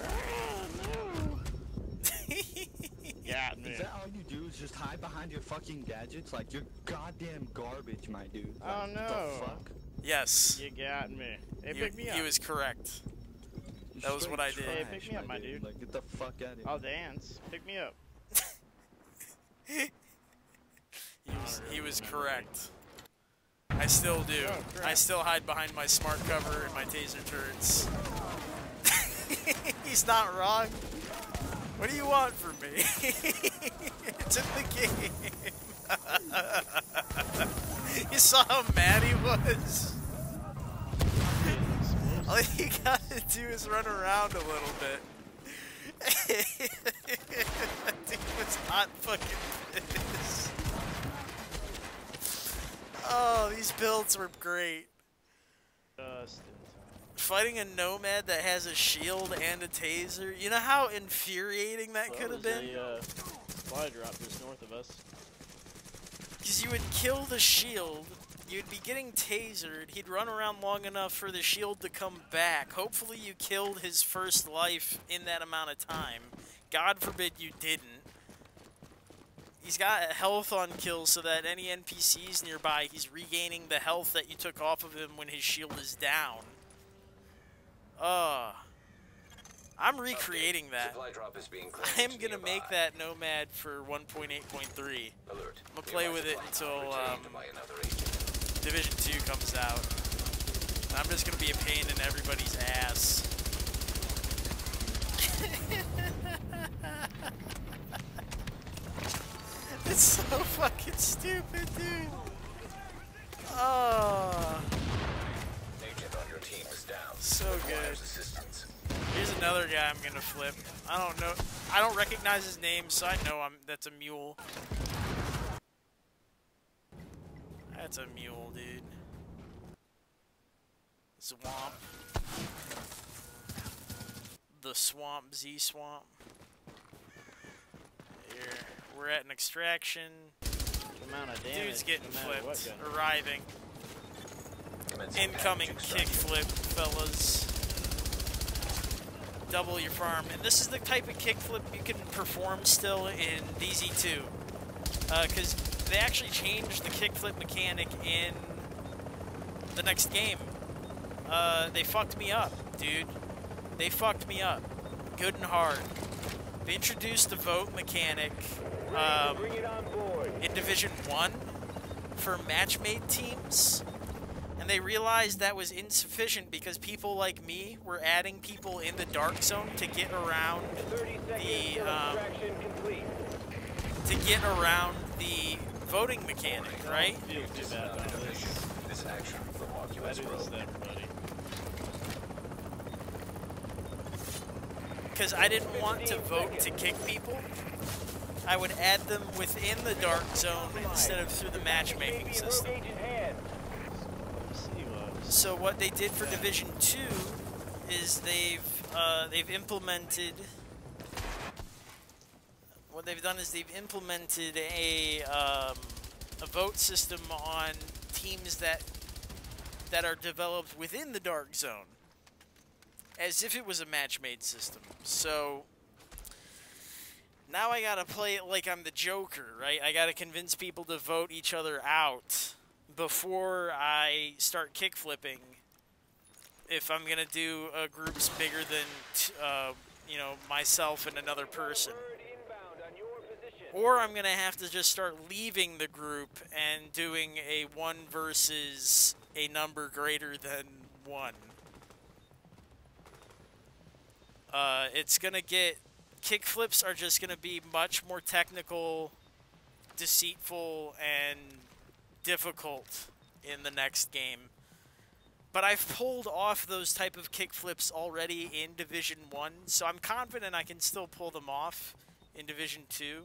Got me. Is that all you do is just hide behind your fucking gadgets? Like, you're goddamn garbage, my dude. Oh, Like, no. The fuck? yes, You got me. Hey, he, pick me up. he was correct. You're That was what I did. Hey, pick me up, my dude. Like, get the fuck out of here. I'll dance. Pick me up. He was, he was correct. I still do. Oh. I still hide behind my smart cover and my taser turrets. He's not wrong. What do you want from me? it's in the game. you saw how mad he was? All you gotta do is run around a little bit. Dude was hot fucking pissed. Oh, these builds were great. Fighting a nomad that has a shield and a taser. You know how infuriating that Well, could have been? A, uh, supply drop just north of us. Because you would kill the shield, you'd be getting tasered, he'd run around long enough for the shield to come back. Hopefully you killed his first life in that amount of time. God forbid you didn't. He's got health on kill so that any NPCs nearby, he's regaining the health that you took off of him when his shield is down. Uh, I'm recreating that. Drop is being I'm gonna make that Nomad for 1.8.3. I'ma play with it until, um, by another agent. Division 2 comes out. I'm just gonna be a pain in everybody's ass. it's so fucking stupid, dude. Oh, Agent on your team is down. so good. Requires. Here's another guy I'm gonna flip. I don't know. I don't recognize his name, so I know I'm. That's a mule. That's a mule, dude. Swamp. The swamp, Z swamp. Here, we're at an extraction. The amount of damage. Dude's getting no flipped. Arriving. Incoming package kick flip, fellas. Double your farm. And this is the type of kick flip you can perform still in DZ2. Because they actually changed the kickflip mechanic in the next game. Uh, they fucked me up, dude. They fucked me up. Good and hard. They introduced the vote mechanic um, in Division 1 for match-made teams and they realized that was insufficient because people like me were adding people in the dark zone to get around the um, to get around the voting mechanic, right? I feel too bad about this. This action will mark you I as do this rogue. to everybody. Because I didn't want to vote to kick people. I would add them within the dark zone instead of through the matchmaking system. So what they did for Division Two is they've uh, they've implemented. What they've done is they've implemented a um, a vote system on teams that that are developed within the Dark Zone, as if it was a match-made system. So now I gotta play it like I'm the Joker, right? I gotta convince people to vote each other out before I start kick flipping. If I'm gonna do groups bigger than uh, you know myself and another person, or I'm gonna have to just start leaving the group and doing a one versus a number greater than one. Uh, it's gonna get kick flips are just gonna be much more technical, deceitful, and difficult in the next game. But I've pulled off those type of kick flips already in Division 1, so I'm confident I can still pull them off in Division 2.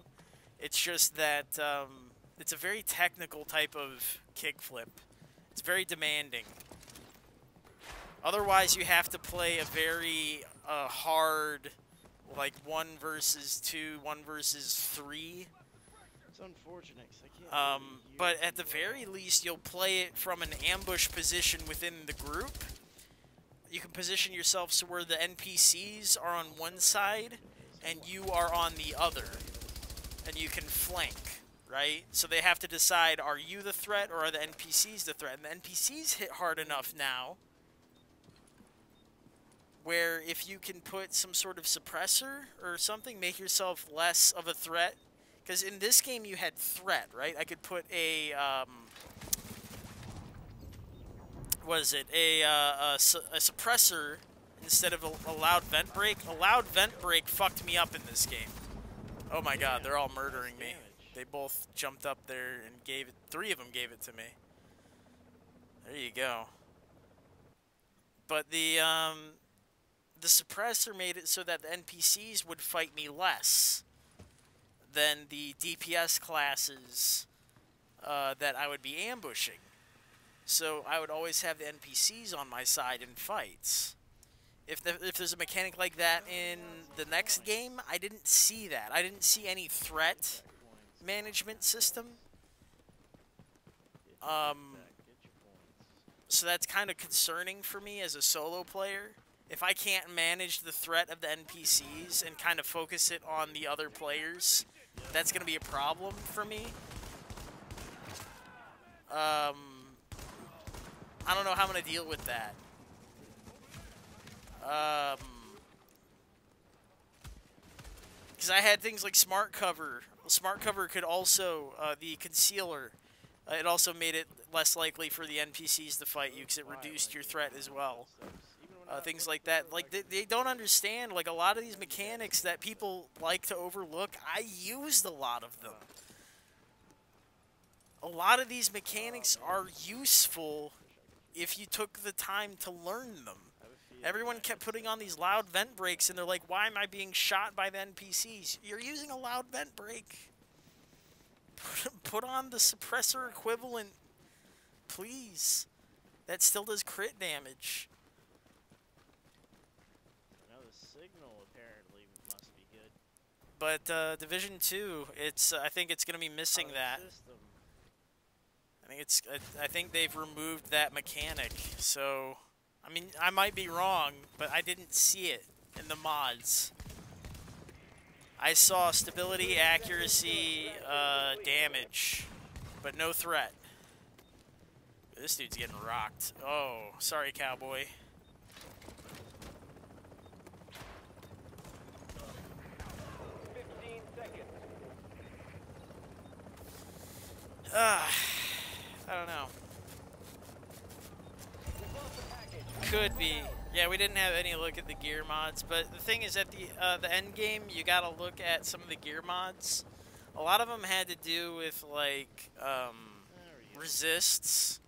It's just that um, it's a very technical type of kickflip. It's very demanding. Otherwise, you have to play a very uh, hard, like one versus two, one versus three It's unfortunate 'cause I can't. um, but at the very least, you'll play it from an ambush position within the group. You can position yourself so where the NPCs are on one side and you are on the other. And you can flank, right? So they have to decide are you the threat or are the NPCs the threat? And the NPCs hit hard enough now where if you can put some sort of suppressor or something, make yourself less of a threat. Because in this game you had threat, right? I could put a um, what is it? A, uh, a, su- a suppressor instead of a, a loud vent brake. A loud vent brake fucked me up in this game. Oh my god, they're all murdering me. They both jumped up there and gave it. Three of them gave it to me. There you go. But the um, the suppressor made it so that the NPCs would fight me less than the DPS classes uh, that I would be ambushing. So I would always have the NPCs on my side in fights. If the, if there's a mechanic like that in the next game, I didn't see that. I didn't see any threat management system. Um. So that's kind of concerning for me as a solo player. If I can't manage the threat of the NPCs and kind of focus it on the other players, that's going to be a problem for me. Um, I don't know how I'm going to deal with that. Um, because I had things like smart cover. Smart cover could also uh, the concealer. Uh, it also made it less likely for the NPCs to fight you because it reduced your threat as well. Uh, things like that. Like they, they don't understand. Like a lot of these mechanics that people like to overlook. I used a lot of them. A lot of these mechanics are useful if you took the time to learn them. Everyone kept putting on these loud vent brakes, and they're like, "Why am I being shot by the NPCs?" You're using a loud vent brake. Put, put on the suppressor equivalent, please. That still does crit damage. Now the signal apparently must be good. But uh, Division Two, it's uh, I think it's gonna be missing that. system. I think it's I, I think they've removed that mechanic. So, I mean, I might be wrong, but I didn't see it in the mods. I saw stability, accuracy, uh, damage, but no threat. This dude's getting rocked. Oh, sorry, cowboy. Ah, I don't know. Could be. Yeah, we didn't have any look at the gear mods, but the thing is, at the uh, the end game, you gotta look at some of the gear mods. A lot of them had to do with like um, There we go. resists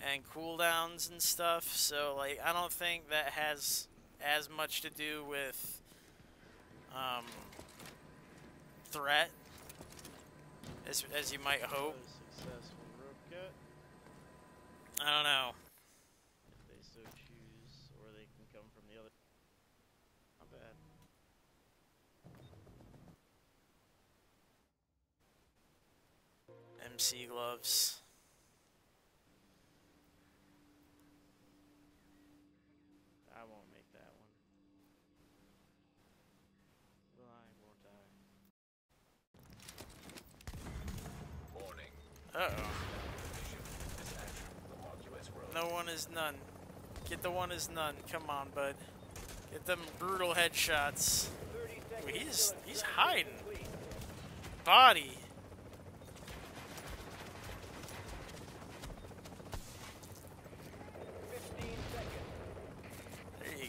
and cooldowns and stuff. So like, I don't think that has as much to do with um, threat as as you might hope. Another successful rope cut, I don't know. if they so choose, or they can come from the other. Not bad. MC gloves. I won't make that one. Will I? Won't I? Warning. Uh oh. Mission is action. The Mark US Road. No one is none. Get the one is none. Come on, bud. Get them brutal headshots. Ooh, he's he's hiding. Body.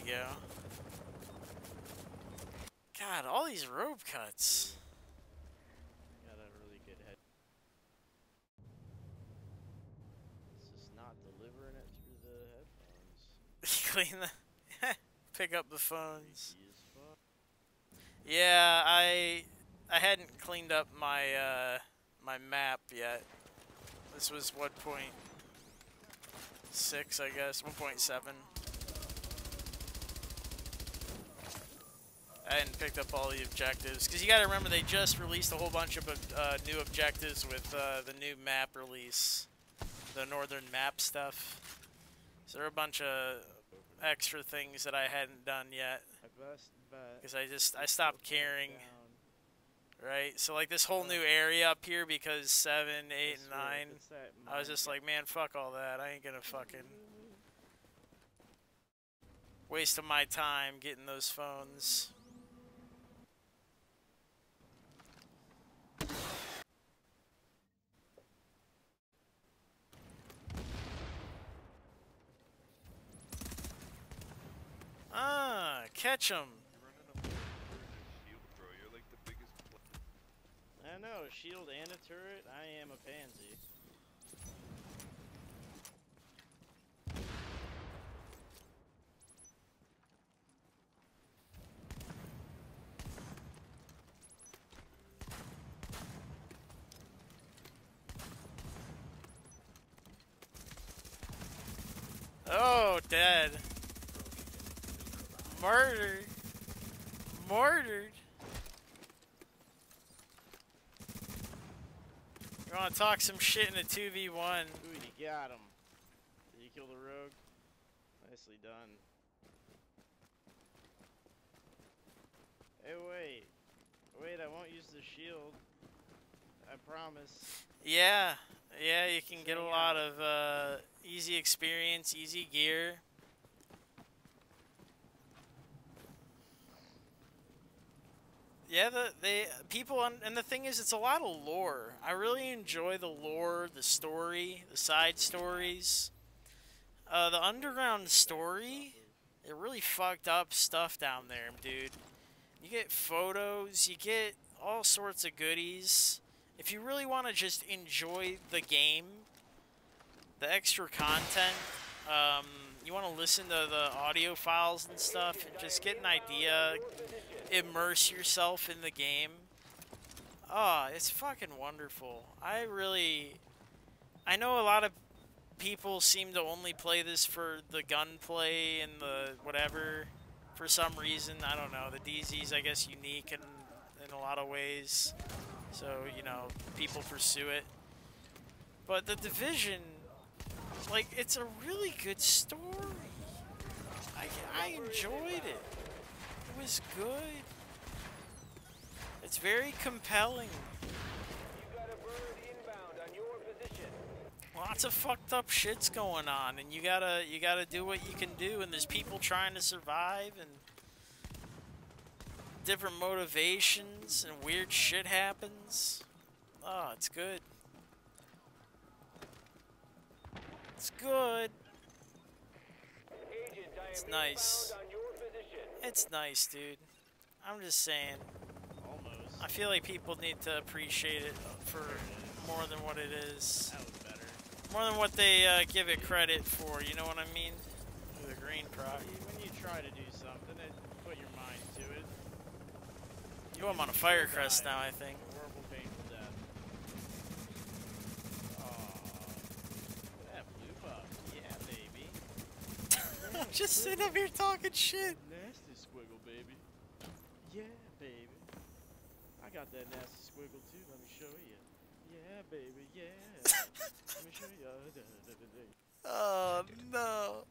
go. God, all these rope cuts. Got a really good head. Not delivering it through the headphones. Clean the... pick up the phones. Yeah, I... I hadn't cleaned up my, uh, my map yet. This was 1.6, I guess. 1.7. and picked up all the objectives. Because you got to remember, they just released a whole bunch of uh, new objectives with uh, the new map release, the northern map stuff. So there are a bunch of extra things that I hadn't done yet. Because I just I stopped caring. Right, so like this whole new area up here because seven, eight, and nine, I was just like, man, fuck all that. I ain't gonna fucking waste of my time getting those phones. Ah, catch him. I know, a shield and a turret. I am a pansy. Oh, dead. Murdered. Murdered. You want to talk some shit in a 2v1? Ooh, you got him. Did you kill the rogue? Nicely done. Hey, wait. Wait, I won't use the shield. I promise. Yeah, yeah, you can get a lot of uh, easy experience, easy gear. Yeah, the they people on, and the thing is, it's a lot of lore. I really enjoy the lore, the story, the side stories. Uh, the underground story, it really fucked up stuff down there, dude. You get photos, you get all sorts of goodies. If you really want to just enjoy the game, the extra content, um, you want to listen to the audio files and stuff, and just get an idea, immerse yourself in the game. Oh, it's fucking wonderful. I really, I know a lot of people seem to only play this for the gunplay and the whatever. For some reason, I don't know. The DZ's, I guess, unique in in a lot of ways. So, you know, people pursue it. But the division, like, it's a really good story. I, I enjoyed it. It was good. It's very compelling. Lots of fucked up shit's going on, and you gotta you gotta do what you can do. And there's people trying to survive, and different motivations, and weird shit happens. Oh, it's good. It's good. It's nice. It's nice, dude. I'm just saying. Almost. I feel like people need to appreciate it for more than what it is. That was better. More than what they uh, give it credit for, you know what I mean? The green proc. When you try to do something, it, put your mind to it. You I'm on a Firecrest now, I think. Horrible, painful death. Aw. That blue buff. Yeah, baby. I'm just sitting up here talking shit. Nasty squiggle, baby. Yeah, baby. I got that nasty squiggle too. Let me show you. Yeah, baby. Yeah. Let me show you. Oh no.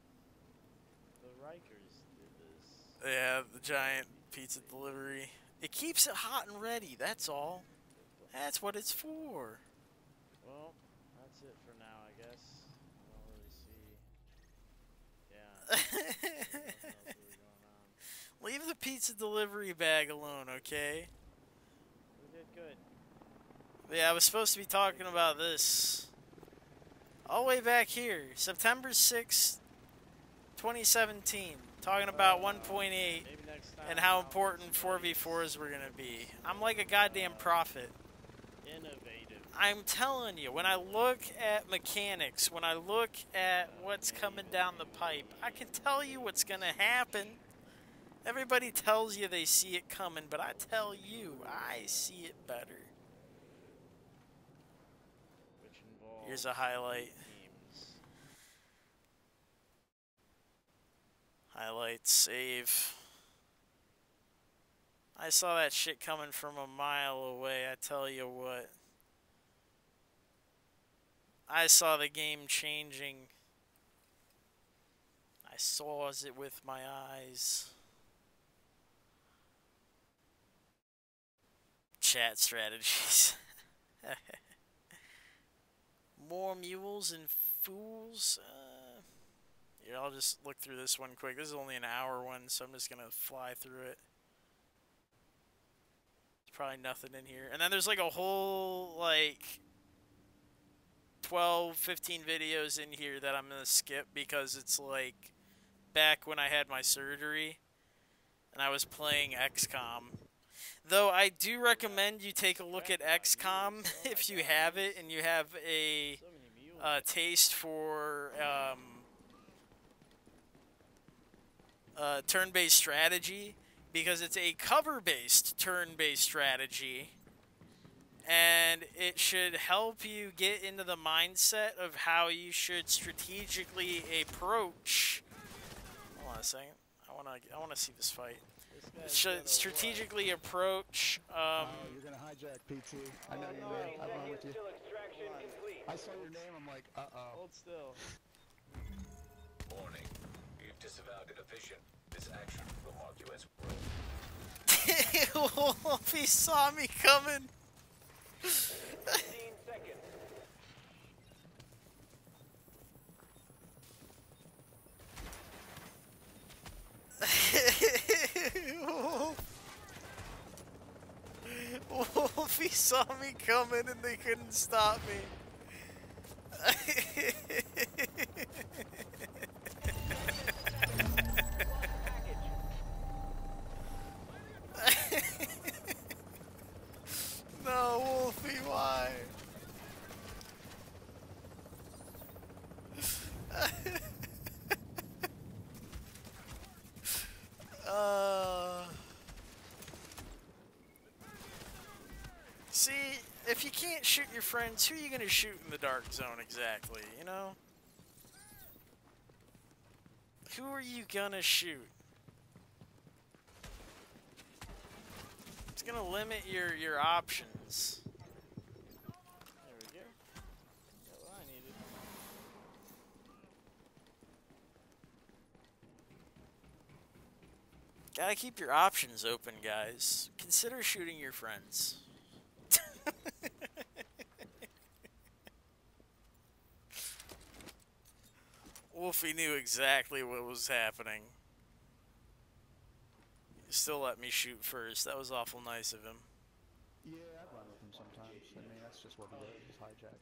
The Rikers did this. Yeah, the giant pizza delivery. It keeps it hot and ready, that's all. That's what it's for. Well, that's it for now, I guess. I don't really see. Yeah. nothing else really going on. Leave the pizza delivery bag alone, okay? Good. Yeah, I was supposed to be talking about this. All the way back here, September 6th, 2017. Talking about uh, 1.8 next time. and how important 4v4s were going to be. I'm like a goddamn prophet. Innovative. I'm telling you, when I look at mechanics, when I look at what's coming down the pipe, I can tell you what's going to happen. Everybody tells you they see it coming, but I tell you, I see it better. Here's a highlight. teams. Highlight save. I saw that shit coming from a mile away, I tell you what. I saw the game changing. I saw it with my eyes. Chat strategies. More mules and fools. Uh, here, I'll just look through this one quick. This is only an hour one, so I'm just gonna fly through it. There's probably nothing in here. And then there's like a whole like 12, 15 videos in here that I'm gonna skip because it's like back when I had my surgery and I was playing XCOM. Though I do recommend you take a look at XCOM if you have it and you have a uh, taste for um, turn-based strategy because it's a cover-based turn-based strategy and it should help you get into the mindset of how you should strategically approach Hold on a second. I wanna I wanna see this fight. This Should strategically approach. Um, oh, you're gonna hijack PT. I know Oh, you no, will. I run with you. Come on, I saw your name. I'm like, uh oh. Hold still. Warning. You've disavowed inefficient. This action will mark you as rogue. Wolf, he saw me coming. Wolf. Oh. Oh, Wolf, he saw me coming and they couldn't stop me. no, Wolfie, why? uh, see, if you can't shoot your friends, who are you gonna shoot in the dark zone exactly? You know? Who are you gonna shoot? It's gonna limit your your options. Gotta keep your options open, guys. Consider shooting your friends. Wolfie knew exactly what was happening. He still let me shoot first. That was awful nice of him. Yeah, I'd run with him sometimes. I mean, that's just what he does. Is hijack.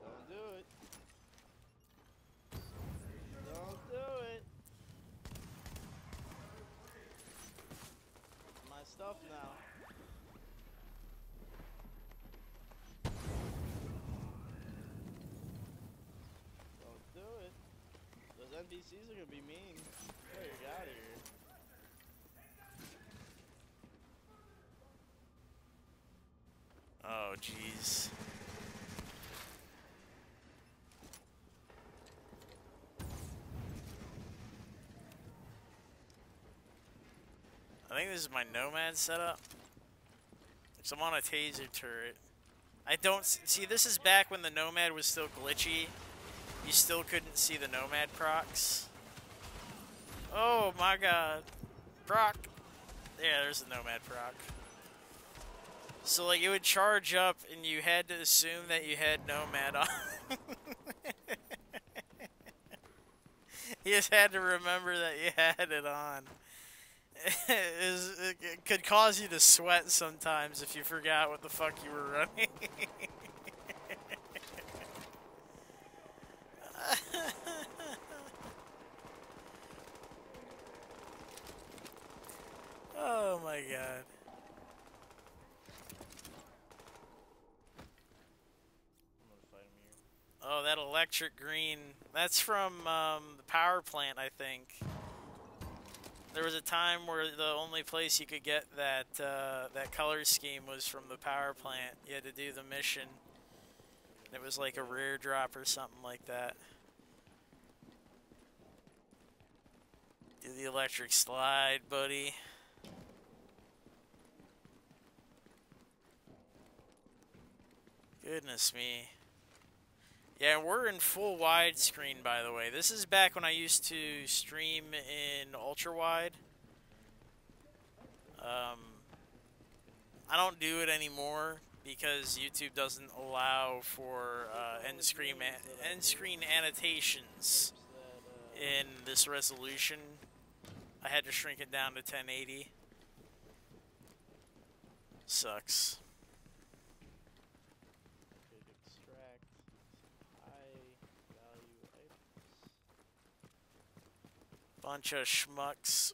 Don't do it. Don't do it. My stuff now. Don't do it. Those NPCs are gonna be mean. Out of here. Oh, jeez. I think this is my Nomad setup. So I'm on a taser turret. I don't see. This is back when the Nomad was still glitchy. You still couldn't see the Nomad procs. Oh my God, proc. Yeah, there's the Nomad proc. So like it would charge up, and you had to assume that you had Nomad on. you just had to remember that you had it on. it, was, it could cause you to sweat sometimes if you forgot what the fuck you were running. oh my Oh, that electric green. That's from um, the power plant, I think. There was a time where the only place you could get that uh, that color scheme was from the power plant. You had to do the mission. It was like a rare drop or something like that. Do the electric slide, buddy. Goodness me. Yeah, we're in full widescreen, by the way. This is back when I used to stream in ultra wide. Um, I don't do it anymore because YouTube doesn't allow for uh, end screen end screen annotations in this resolution. I had to shrink it down to 1080. Sucks. could extract high value items. Bunch of schmucks.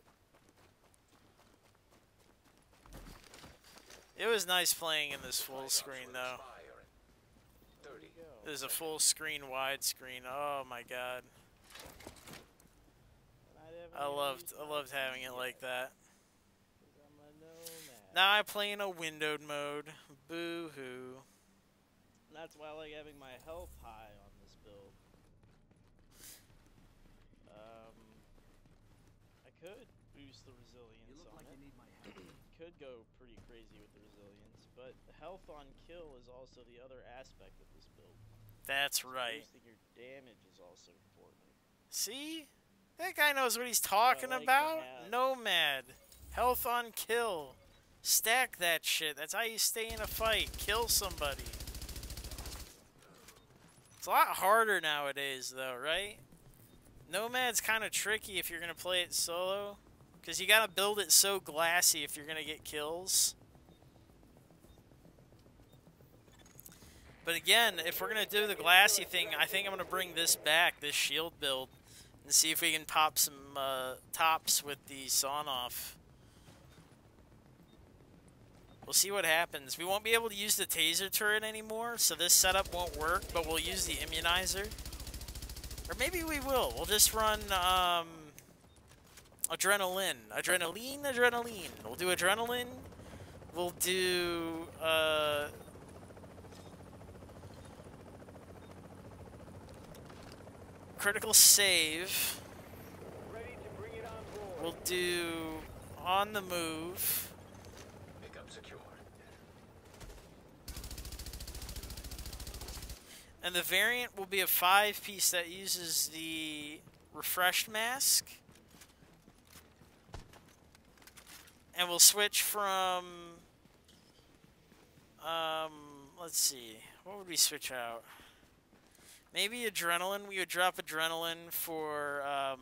It was nice playing in this full screen though. There's a full screen widescreen. Oh my god. I loved I loved having it like that. Now I play in a windowed mode. Boo hoo. That's why I like having my health high on this build. Um, could boost the resilience on it. could go pretty crazy with the resilience, but health on kill is also the other aspect of this build. That's So right. Boosting your damage is also important. See? That guy knows what he's talking like about. have- Nomad. Health on kill. Stack that shit. That's how you stay in a fight. Kill somebody. It's a lot harder nowadays, though, right? Nomad's kind of tricky if you're going to play it solo. Because you got to build it so glassy if you're going to get kills. But again, if we're going to do the glassy thing, I think I'm going to bring this back, this shield build, and see if we can pop some uh, tops with the sawn off. We'll see what happens. We won't be able to use the taser turret anymore, so this setup won't work, but we'll use the immunizer. Or maybe we will. We'll just run um, adrenaline. Adrenaline, adrenaline. We'll do adrenaline. We'll do... Uh, critical save. We'll do on the move. And the variant will be a five piece that uses the refreshed mask. And we'll switch from um let's see. What would we switch out? Maybe adrenaline. We would drop adrenaline for um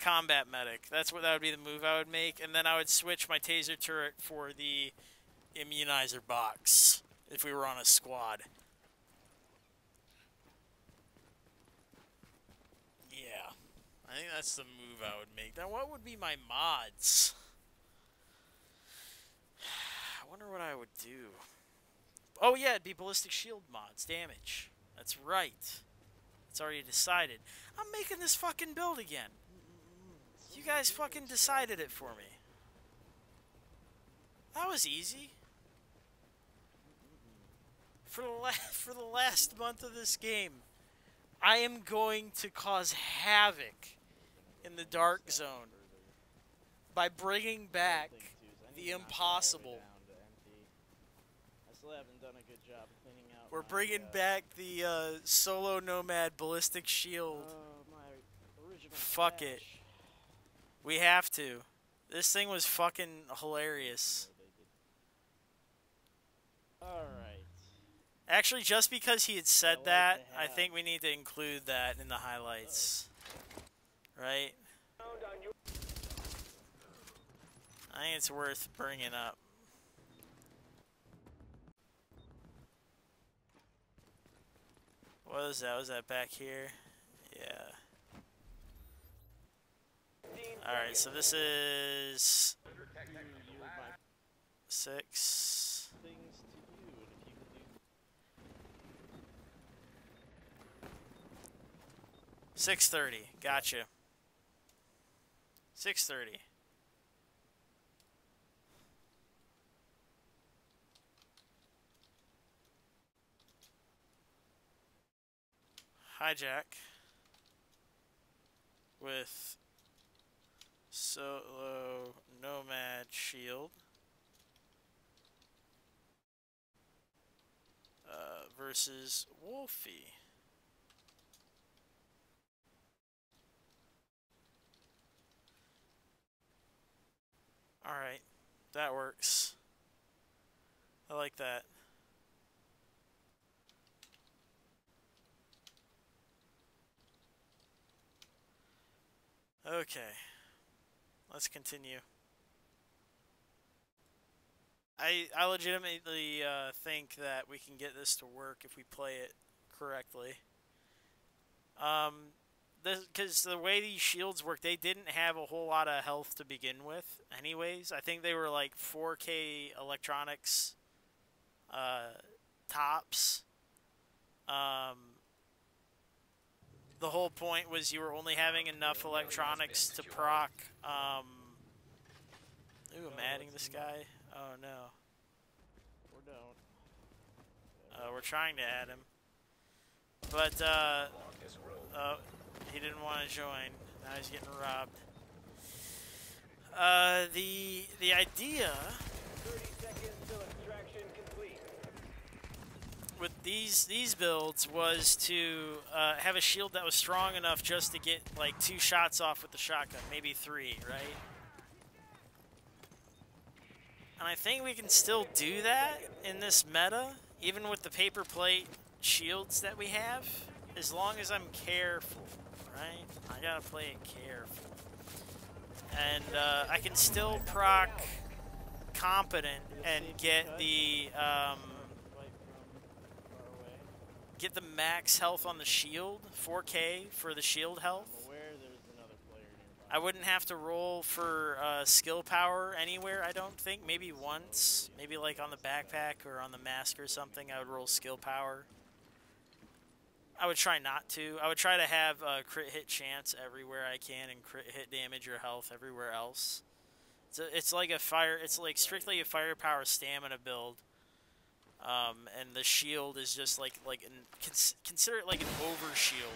combat medic. That's what that would be the move I would make, and then I would switch my taser turret for the immunizer box if we were on a squad. Yeah, I think that's the move I would make. Now, what would be my mods? I wonder what I would do. Oh yeah, it'd be ballistic shield mods, damage. That's right. It's already decided. I'm making this fucking build again. You guys fucking decided it for me. That was easy. For the la- for the last month of this game, I am going to cause havoc in the dark zone by bringing back the impossible. We're bringing back the uh, solo nomad ballistic shield. Fuck it. We have to. This thing was fucking hilarious. Alright. Actually, just because he had said like that, I think we need to include that in the highlights. Right? I think it's worth bringing up. What was that? Was that back here? Yeah. Alright, so this is You, you were my six. 6.30. Gotcha. 6.30. Hijack with solo nomad shield uh, versus Wolfie. Alright, that works. I like that. Okay, let's continue. I I legitimately uh, think that we can get this to work if we play it correctly. Um, because the way these shields work, they didn't have a whole lot of health to begin with, anyways. I think they were like 4K electronics uh, tops. Um, the whole point was you were only having enough electronics to proc. Um, ooh, I'm adding this guy. Oh no. or don't. Uh, we're trying to add him. But, uh, Mark is rogue. uh, he didn't want to join. Now he's getting robbed. Uh, the the idea with these these builds was to uh, have a shield that was strong enough just to get like two shots off with the shotgun, maybe three, right? And I think we can still do that in this meta, even with the paper plate shields that we have, as long as I'm careful, right? I gotta play it careful. And uh, I can still proc competent and get the um, get the max health on the shield, 4K for the shield health. I wouldn't have to roll for uh, skill power anywhere, I don't think. Maybe once. Maybe like on the backpack or on the mask or something, I would roll skill power. I would try not to. I would try to have a crit hit chance everywhere I can and crit hit damage or health everywhere else. It's, it's like a fire. It's like strictly a firepower stamina build. Um, and the shield is just like like an, cons- consider it like an over shield,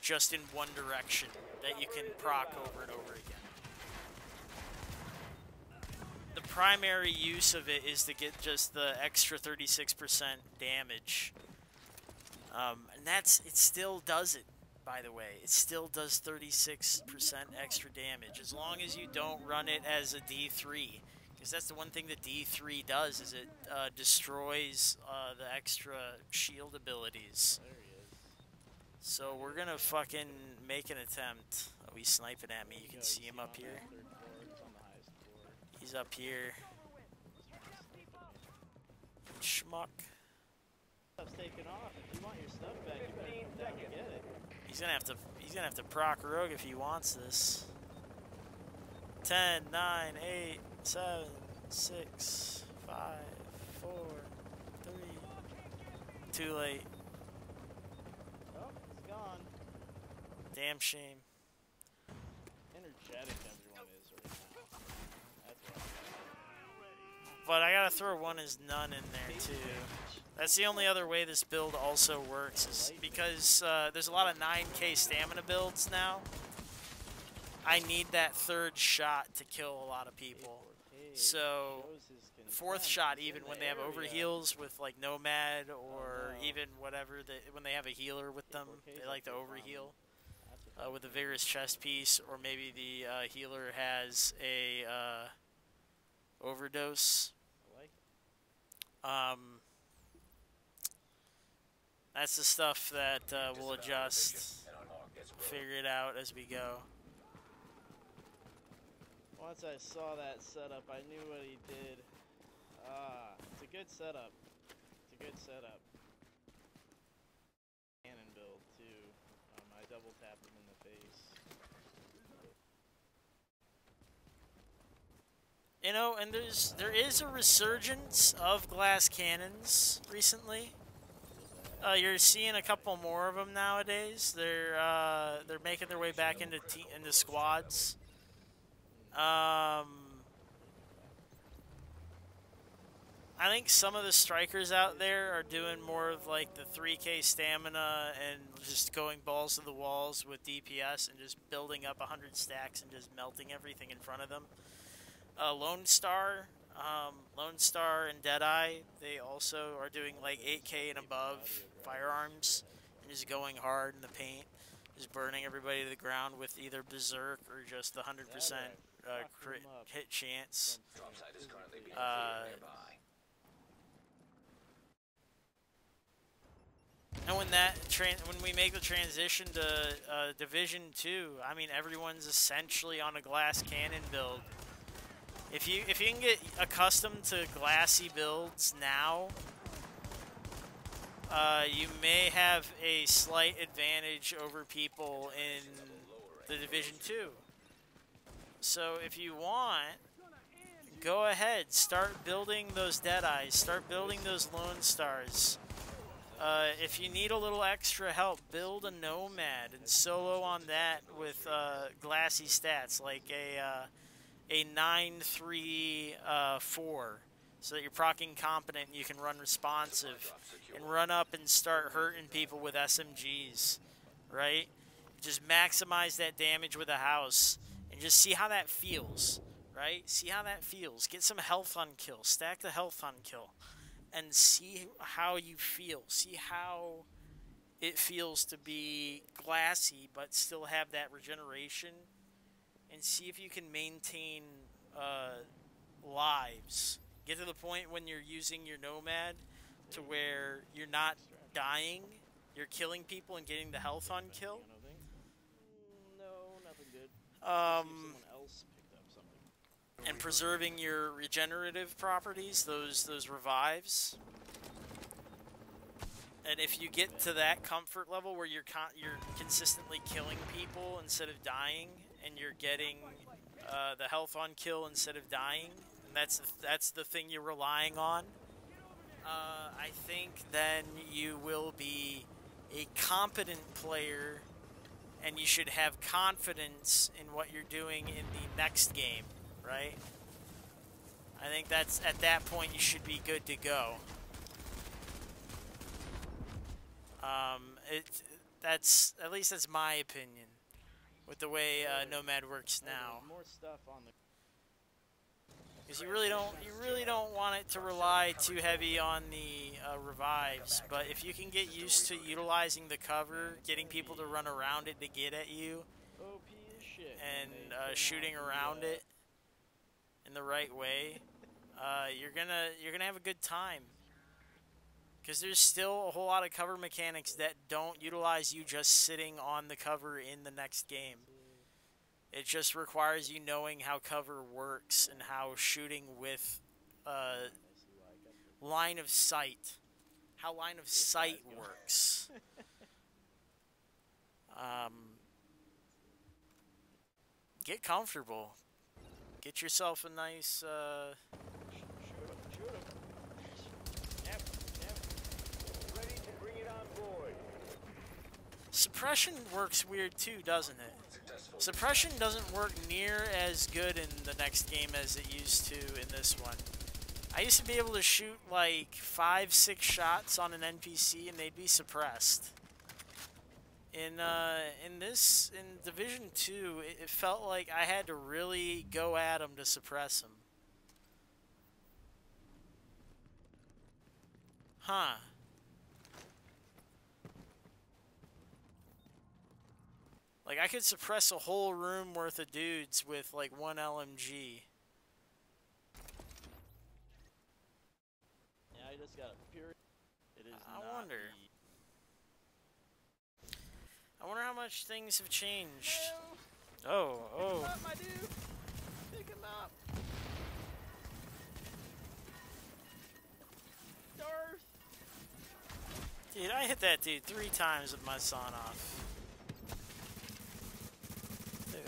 just in one direction that you can proc over and over again. The primary use of it is to get just the extra 36% damage. Um, and that's, it still does it, by the way. It still does 36% extra damage, as long as you don't run it as a D3. Because that's the one thing that D3 does, is it uh, destroys uh, the extra shield abilities. There he is. So we're gonna fucking make an attempt. Oh, he's sniping at me. You can see him up here. He's on the highest floor. He's up here. Schmuck. Stuff's taken off. If you want your stuff back, you better come down and get it. He's gonna have to. He's gonna have to proc rogue if he wants this. 10, 9, 8, 7, 6, 5, 4, 3. Too late. Oh, he's gone. Damn shame. Energetic everyone is right now. That's why. But I gotta throw one as none in there too. That's the only other way this build also works is because uh, there's a lot of 9k stamina builds now. I need that third shot to kill a lot of people. So, Fourth shot, even when they have overheals with like Nomad or even whatever, when they have a healer with them, they like to overheal uh, with a vigorous chest piece, or maybe the uh, healer has a uh, overdose. Um, that's the stuff that uh, we'll adjust, And unmarked as rogue. figure it out as we go. Once I saw that setup, I knew what he did. Ah, it's a good setup. It's a good setup. Cannon build too. Um, I double tapped him in the face. You know, and there's there is a resurgence of glass cannons recently. Uh, you're seeing a couple more of them nowadays. They're uh, they're making their way back into into squads. Um, I think some of the strikers out there are doing more of like the 3k stamina and just going balls to the walls with DPS and just building up 100 stacks and just melting everything in front of them. Uh, Lone Star, um, Lone Star and Deadeye, they also are doing like 8k and above firearms and just going hard in the paint, just burning everybody to the ground with either Berserk or just the 100% uh, crit hit chance. Drop site is currently being Uh, nearby. And when that when we make the transition to uh, Division Two, I mean everyone's essentially on a glass cannon build. If you if you can get accustomed to glassy builds now, uh, you may have a slight advantage over people in the Division Two. So if you want, go ahead, start building those Deadeyes, start building those Lone Stars. Uh, if you need a little extra help, build a Nomad and solo on that with uh, glassy stats like a uh, a nine three uh, four, so that you're procking competent. and You can run responsive and run up and start hurting people with SMGs, right? just maximize that damage with a house and just see how that feels, right? See how that feels. Get some health on kill. Stack the health on kill. And see how you feel. See how it feels to be glassy but still have that regeneration. And see if you can maintain uh, lives. Get to the point when you're using your nomad to where you're not dying, you're killing people and getting the health on kill. Mm, No, nothing good. Um, someone else picked up something. and preserving your regenerative properties, those those revives. And if you get to that comfort level where you're con- you're consistently killing people instead of dying, and you're getting uh, the health on kill instead of dying, that's that's the thing you're relying on. Uh, I think then you will be a competent player, and you should have confidence in what you're doing in the next game, right? I think that's at that point you should be good to go. Um, it that's at least that's my opinion with the way uh, Nomad works now. More stuff on the. Because you really don't you really don't want it to rely too heavy on the uh, revives. But if you can get used to utilizing the cover, getting people to run around it to get at you, and uh, shooting around it in the right way, uh, you're gonna you're gonna have a good time. Because there's still a whole lot of cover mechanics that don't utilize you just sitting on the cover in the next game. It just requires you knowing how cover works and how shooting with uh, I see why I got the- line of sight, how line of sight works. um, get comfortable. Get yourself a nice. Uh, Shoot him! Shoot him! Yep, yep. suppression works weird too, doesn't it? Suppression doesn't work near as good in the next game as it used to in this one. I used to be able to shoot like five, six shots on an NPC and they'd be suppressed. In uh, in this in Division Two, it, it felt like I had to really go at them to suppress them. Huh. Like I could suppress a whole room worth of dudes with like one LMG. Yeah, I just got a pure. It is not. I not wonder. the- I wonder how much things have changed. Oh, oh. Pick him oh. Up, my dude. Pick him up. Darth. Dude, I hit that dude three times with my sawn off.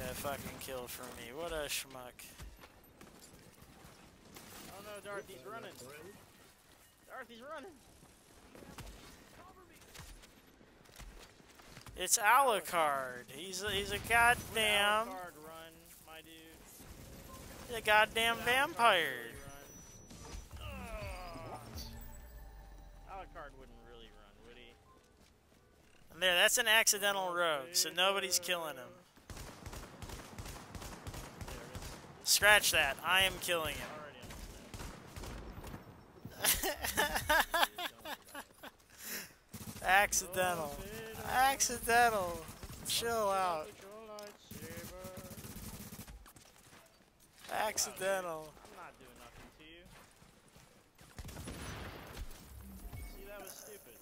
That fucking kill for me. What a schmuck. Oh no, Darth, he's running. Darth, he's running. It's Alucard. He's a, he's a goddamn, Alucard, run, my dude. he's a goddamn Alucard, vampire. really. Alucard wouldn't really run, would he? And there, that's an accidental oh, rogue, so nobody's killing him. There it is. Scratch that. I am killing him. Accidental. Accidental. Chill out. Accidental. I'm not doing nothing to you. See, that was stupid.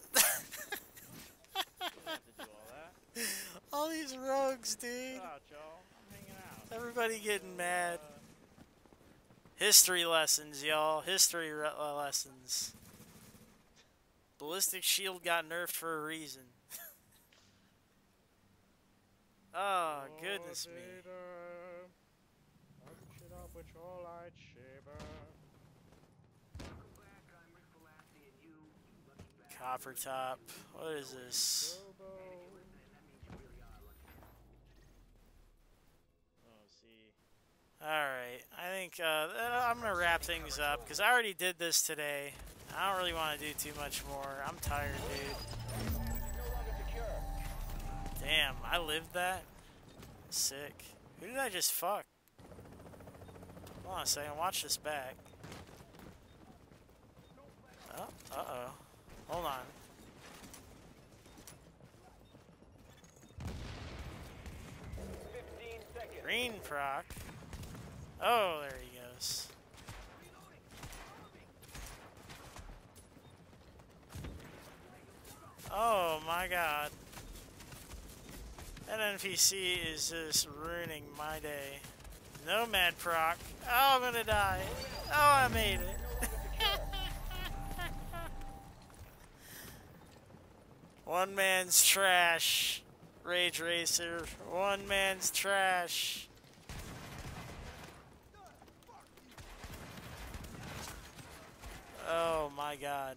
all. All these rogues, dude. Everybody getting mad. History lessons, y'all. History uh, lessons. Ballistic shield got nerfed for a reason. oh, goodness me. Copper top. What is this? Oh, see. Alright, I think uh, I'm going to wrap things up because I already did this today. I don't really want to do too much more. I'm tired, dude. Damn, I lived that? Sick. Who did I just fuck? Hold on a second, watch this back. Oh, uh-oh. Hold on. Green proc. Oh, there he goes. Oh my god. That NPC is just ruining my day. Nomad proc. Oh, I'm gonna die. Oh, I made it. One man's trash. Rage Racer. One man's trash. Oh my god.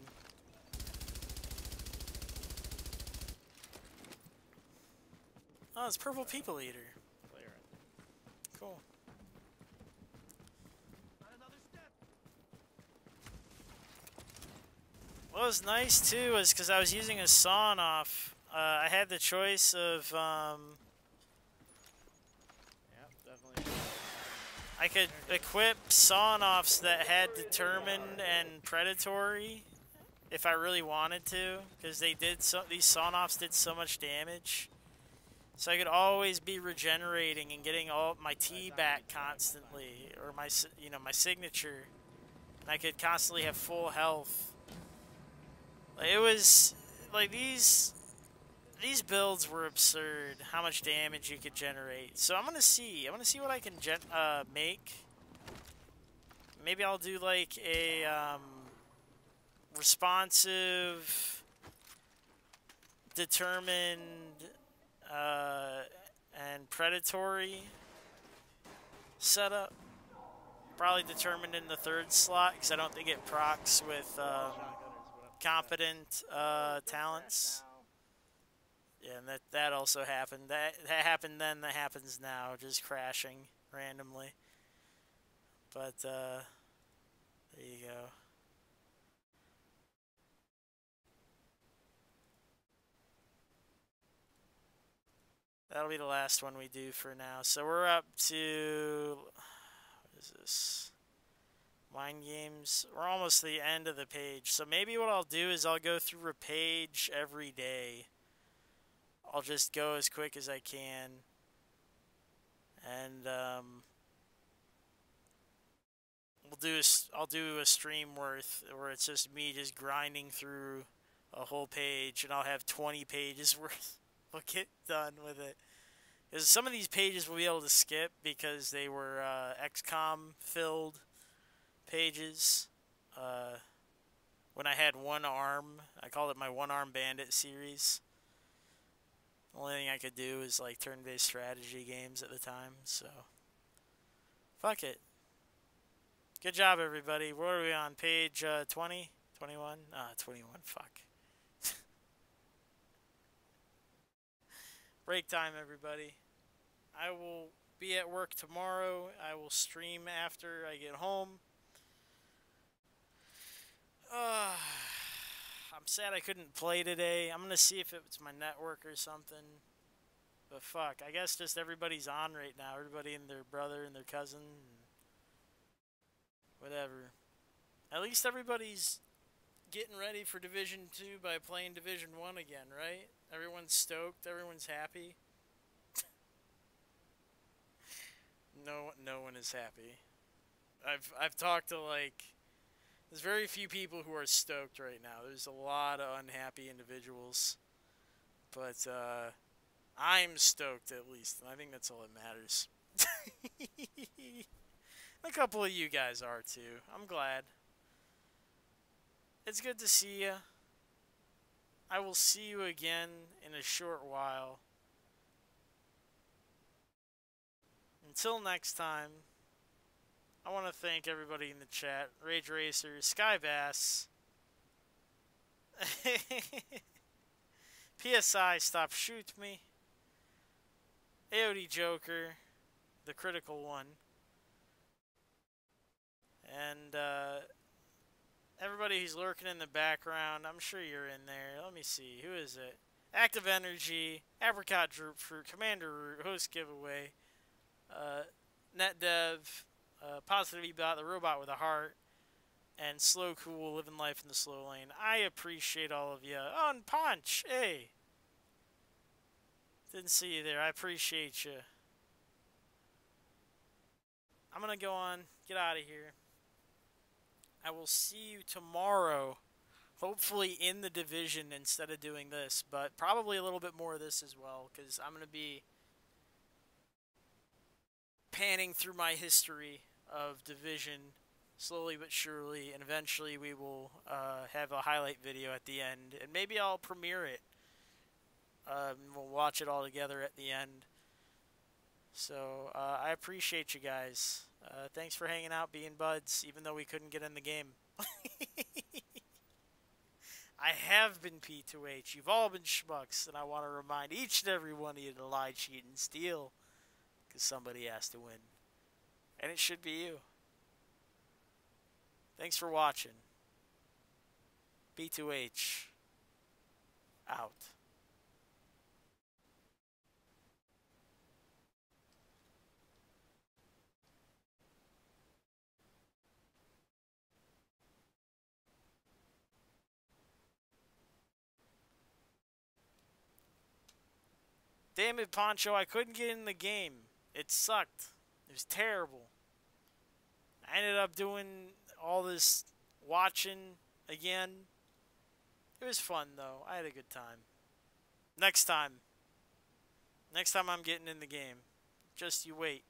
Oh, it's Purple People Eater. Cool. What was nice too was because I was using a sawn off. Uh, I had the choice of um, Yep, definitely. I could equip sawn offs that had determined and predatory if I really wanted to, because they did so. These sawn offs did so much damage, so I could always be regenerating and getting all my T back constantly, or my you know my signature, and I could constantly have full health. Like, It was like these these builds were absurd. How much damage you could generate. So I'm gonna see. I'm gonna see what I can gen- uh, make. Maybe I'll do like a um, responsive, determined, uh, and predatory setup. Probably determined in the third slot because I don't think it procs with um, competent uh, talents. Yeah, and that that also happened. That that happened then. That happens now. Just crashing randomly. But uh, there you go. That'll be the last one we do for now. So we're up to what is this? Mind games. We're almost the end of the page. So maybe what I'll do is I'll go through a page every day. I'll just go as quick as I can. And um, we'll do a, I'll do a stream worth where it's just me just grinding through a whole page and I'll have 20 pages worth. We'll get done with it. Because some of these pages we'll be able to skip because they were uh, XCOM filled pages. Uh, when I had one arm, I called it my one arm bandit series. The only thing I could do is like turn based strategy games at the time, so. Fuck it. Good job, everybody. Where are we on? Page uh, 20? 21? Ah, 21. Fuck. Break time, everybody. I will be at work tomorrow. I will stream after I get home. Uh, I'm sad I couldn't play today. I'm gonna see if it's my network or something. But fuck, I guess just everybody's on right now. Everybody and their brother and their cousin, whatever. At least everybody's getting ready for Division Two by playing Division One again, right? Everyone's stoked. Everyone's happy. no, no one is happy. I've I've talked to like there's very few people who are stoked right now. There's a lot of unhappy individuals. But uh, I'm stoked at least, and I think that's all that matters. a couple of you guys are too. I'm glad. It's good to see you. I will see you again in a short while. Until next time. I want to thank everybody in the chat. Rage Racer, Sky Bass, PSI, Stop Shoot Me, AOD Joker, the critical one, and uh, everybody who's lurking in the background. I'm sure you're in there. Let me see. Who is it? Active Energy, Apricot Droop Fruit, Commander Root, Host Giveaway, uh, NetDev, uh, Positive Ebot, the robot with a heart, and Slow Cool, living life in the slow lane. I appreciate all of you. Oh, and Punch, hey. Didn't see you there. I appreciate you. I'm gonna go on, get out of here. I will see you tomorrow. Hopefully in the division instead of doing this, but probably a little bit more of this as well, because I'm gonna be panning through my history of division slowly but surely, and eventually we will uh, have a highlight video at the end, and maybe I'll premiere it. Um, we'll watch it all together at the end. So uh, I appreciate you guys. Uh, thanks for hanging out, being buds, even though we couldn't get in the game. I have been P2H. You've all been schmucks, and I want to remind each and every one of you to lie, cheat, and steal, because somebody has to win, and it should be you. Thanks for watching. P2H out. Damn it, Poncho, I couldn't get in the game. It sucked. It was terrible. I ended up doing all this watching again. It was fun, though. I had a good time. Next time. Next time I'm getting in the game. Just you wait.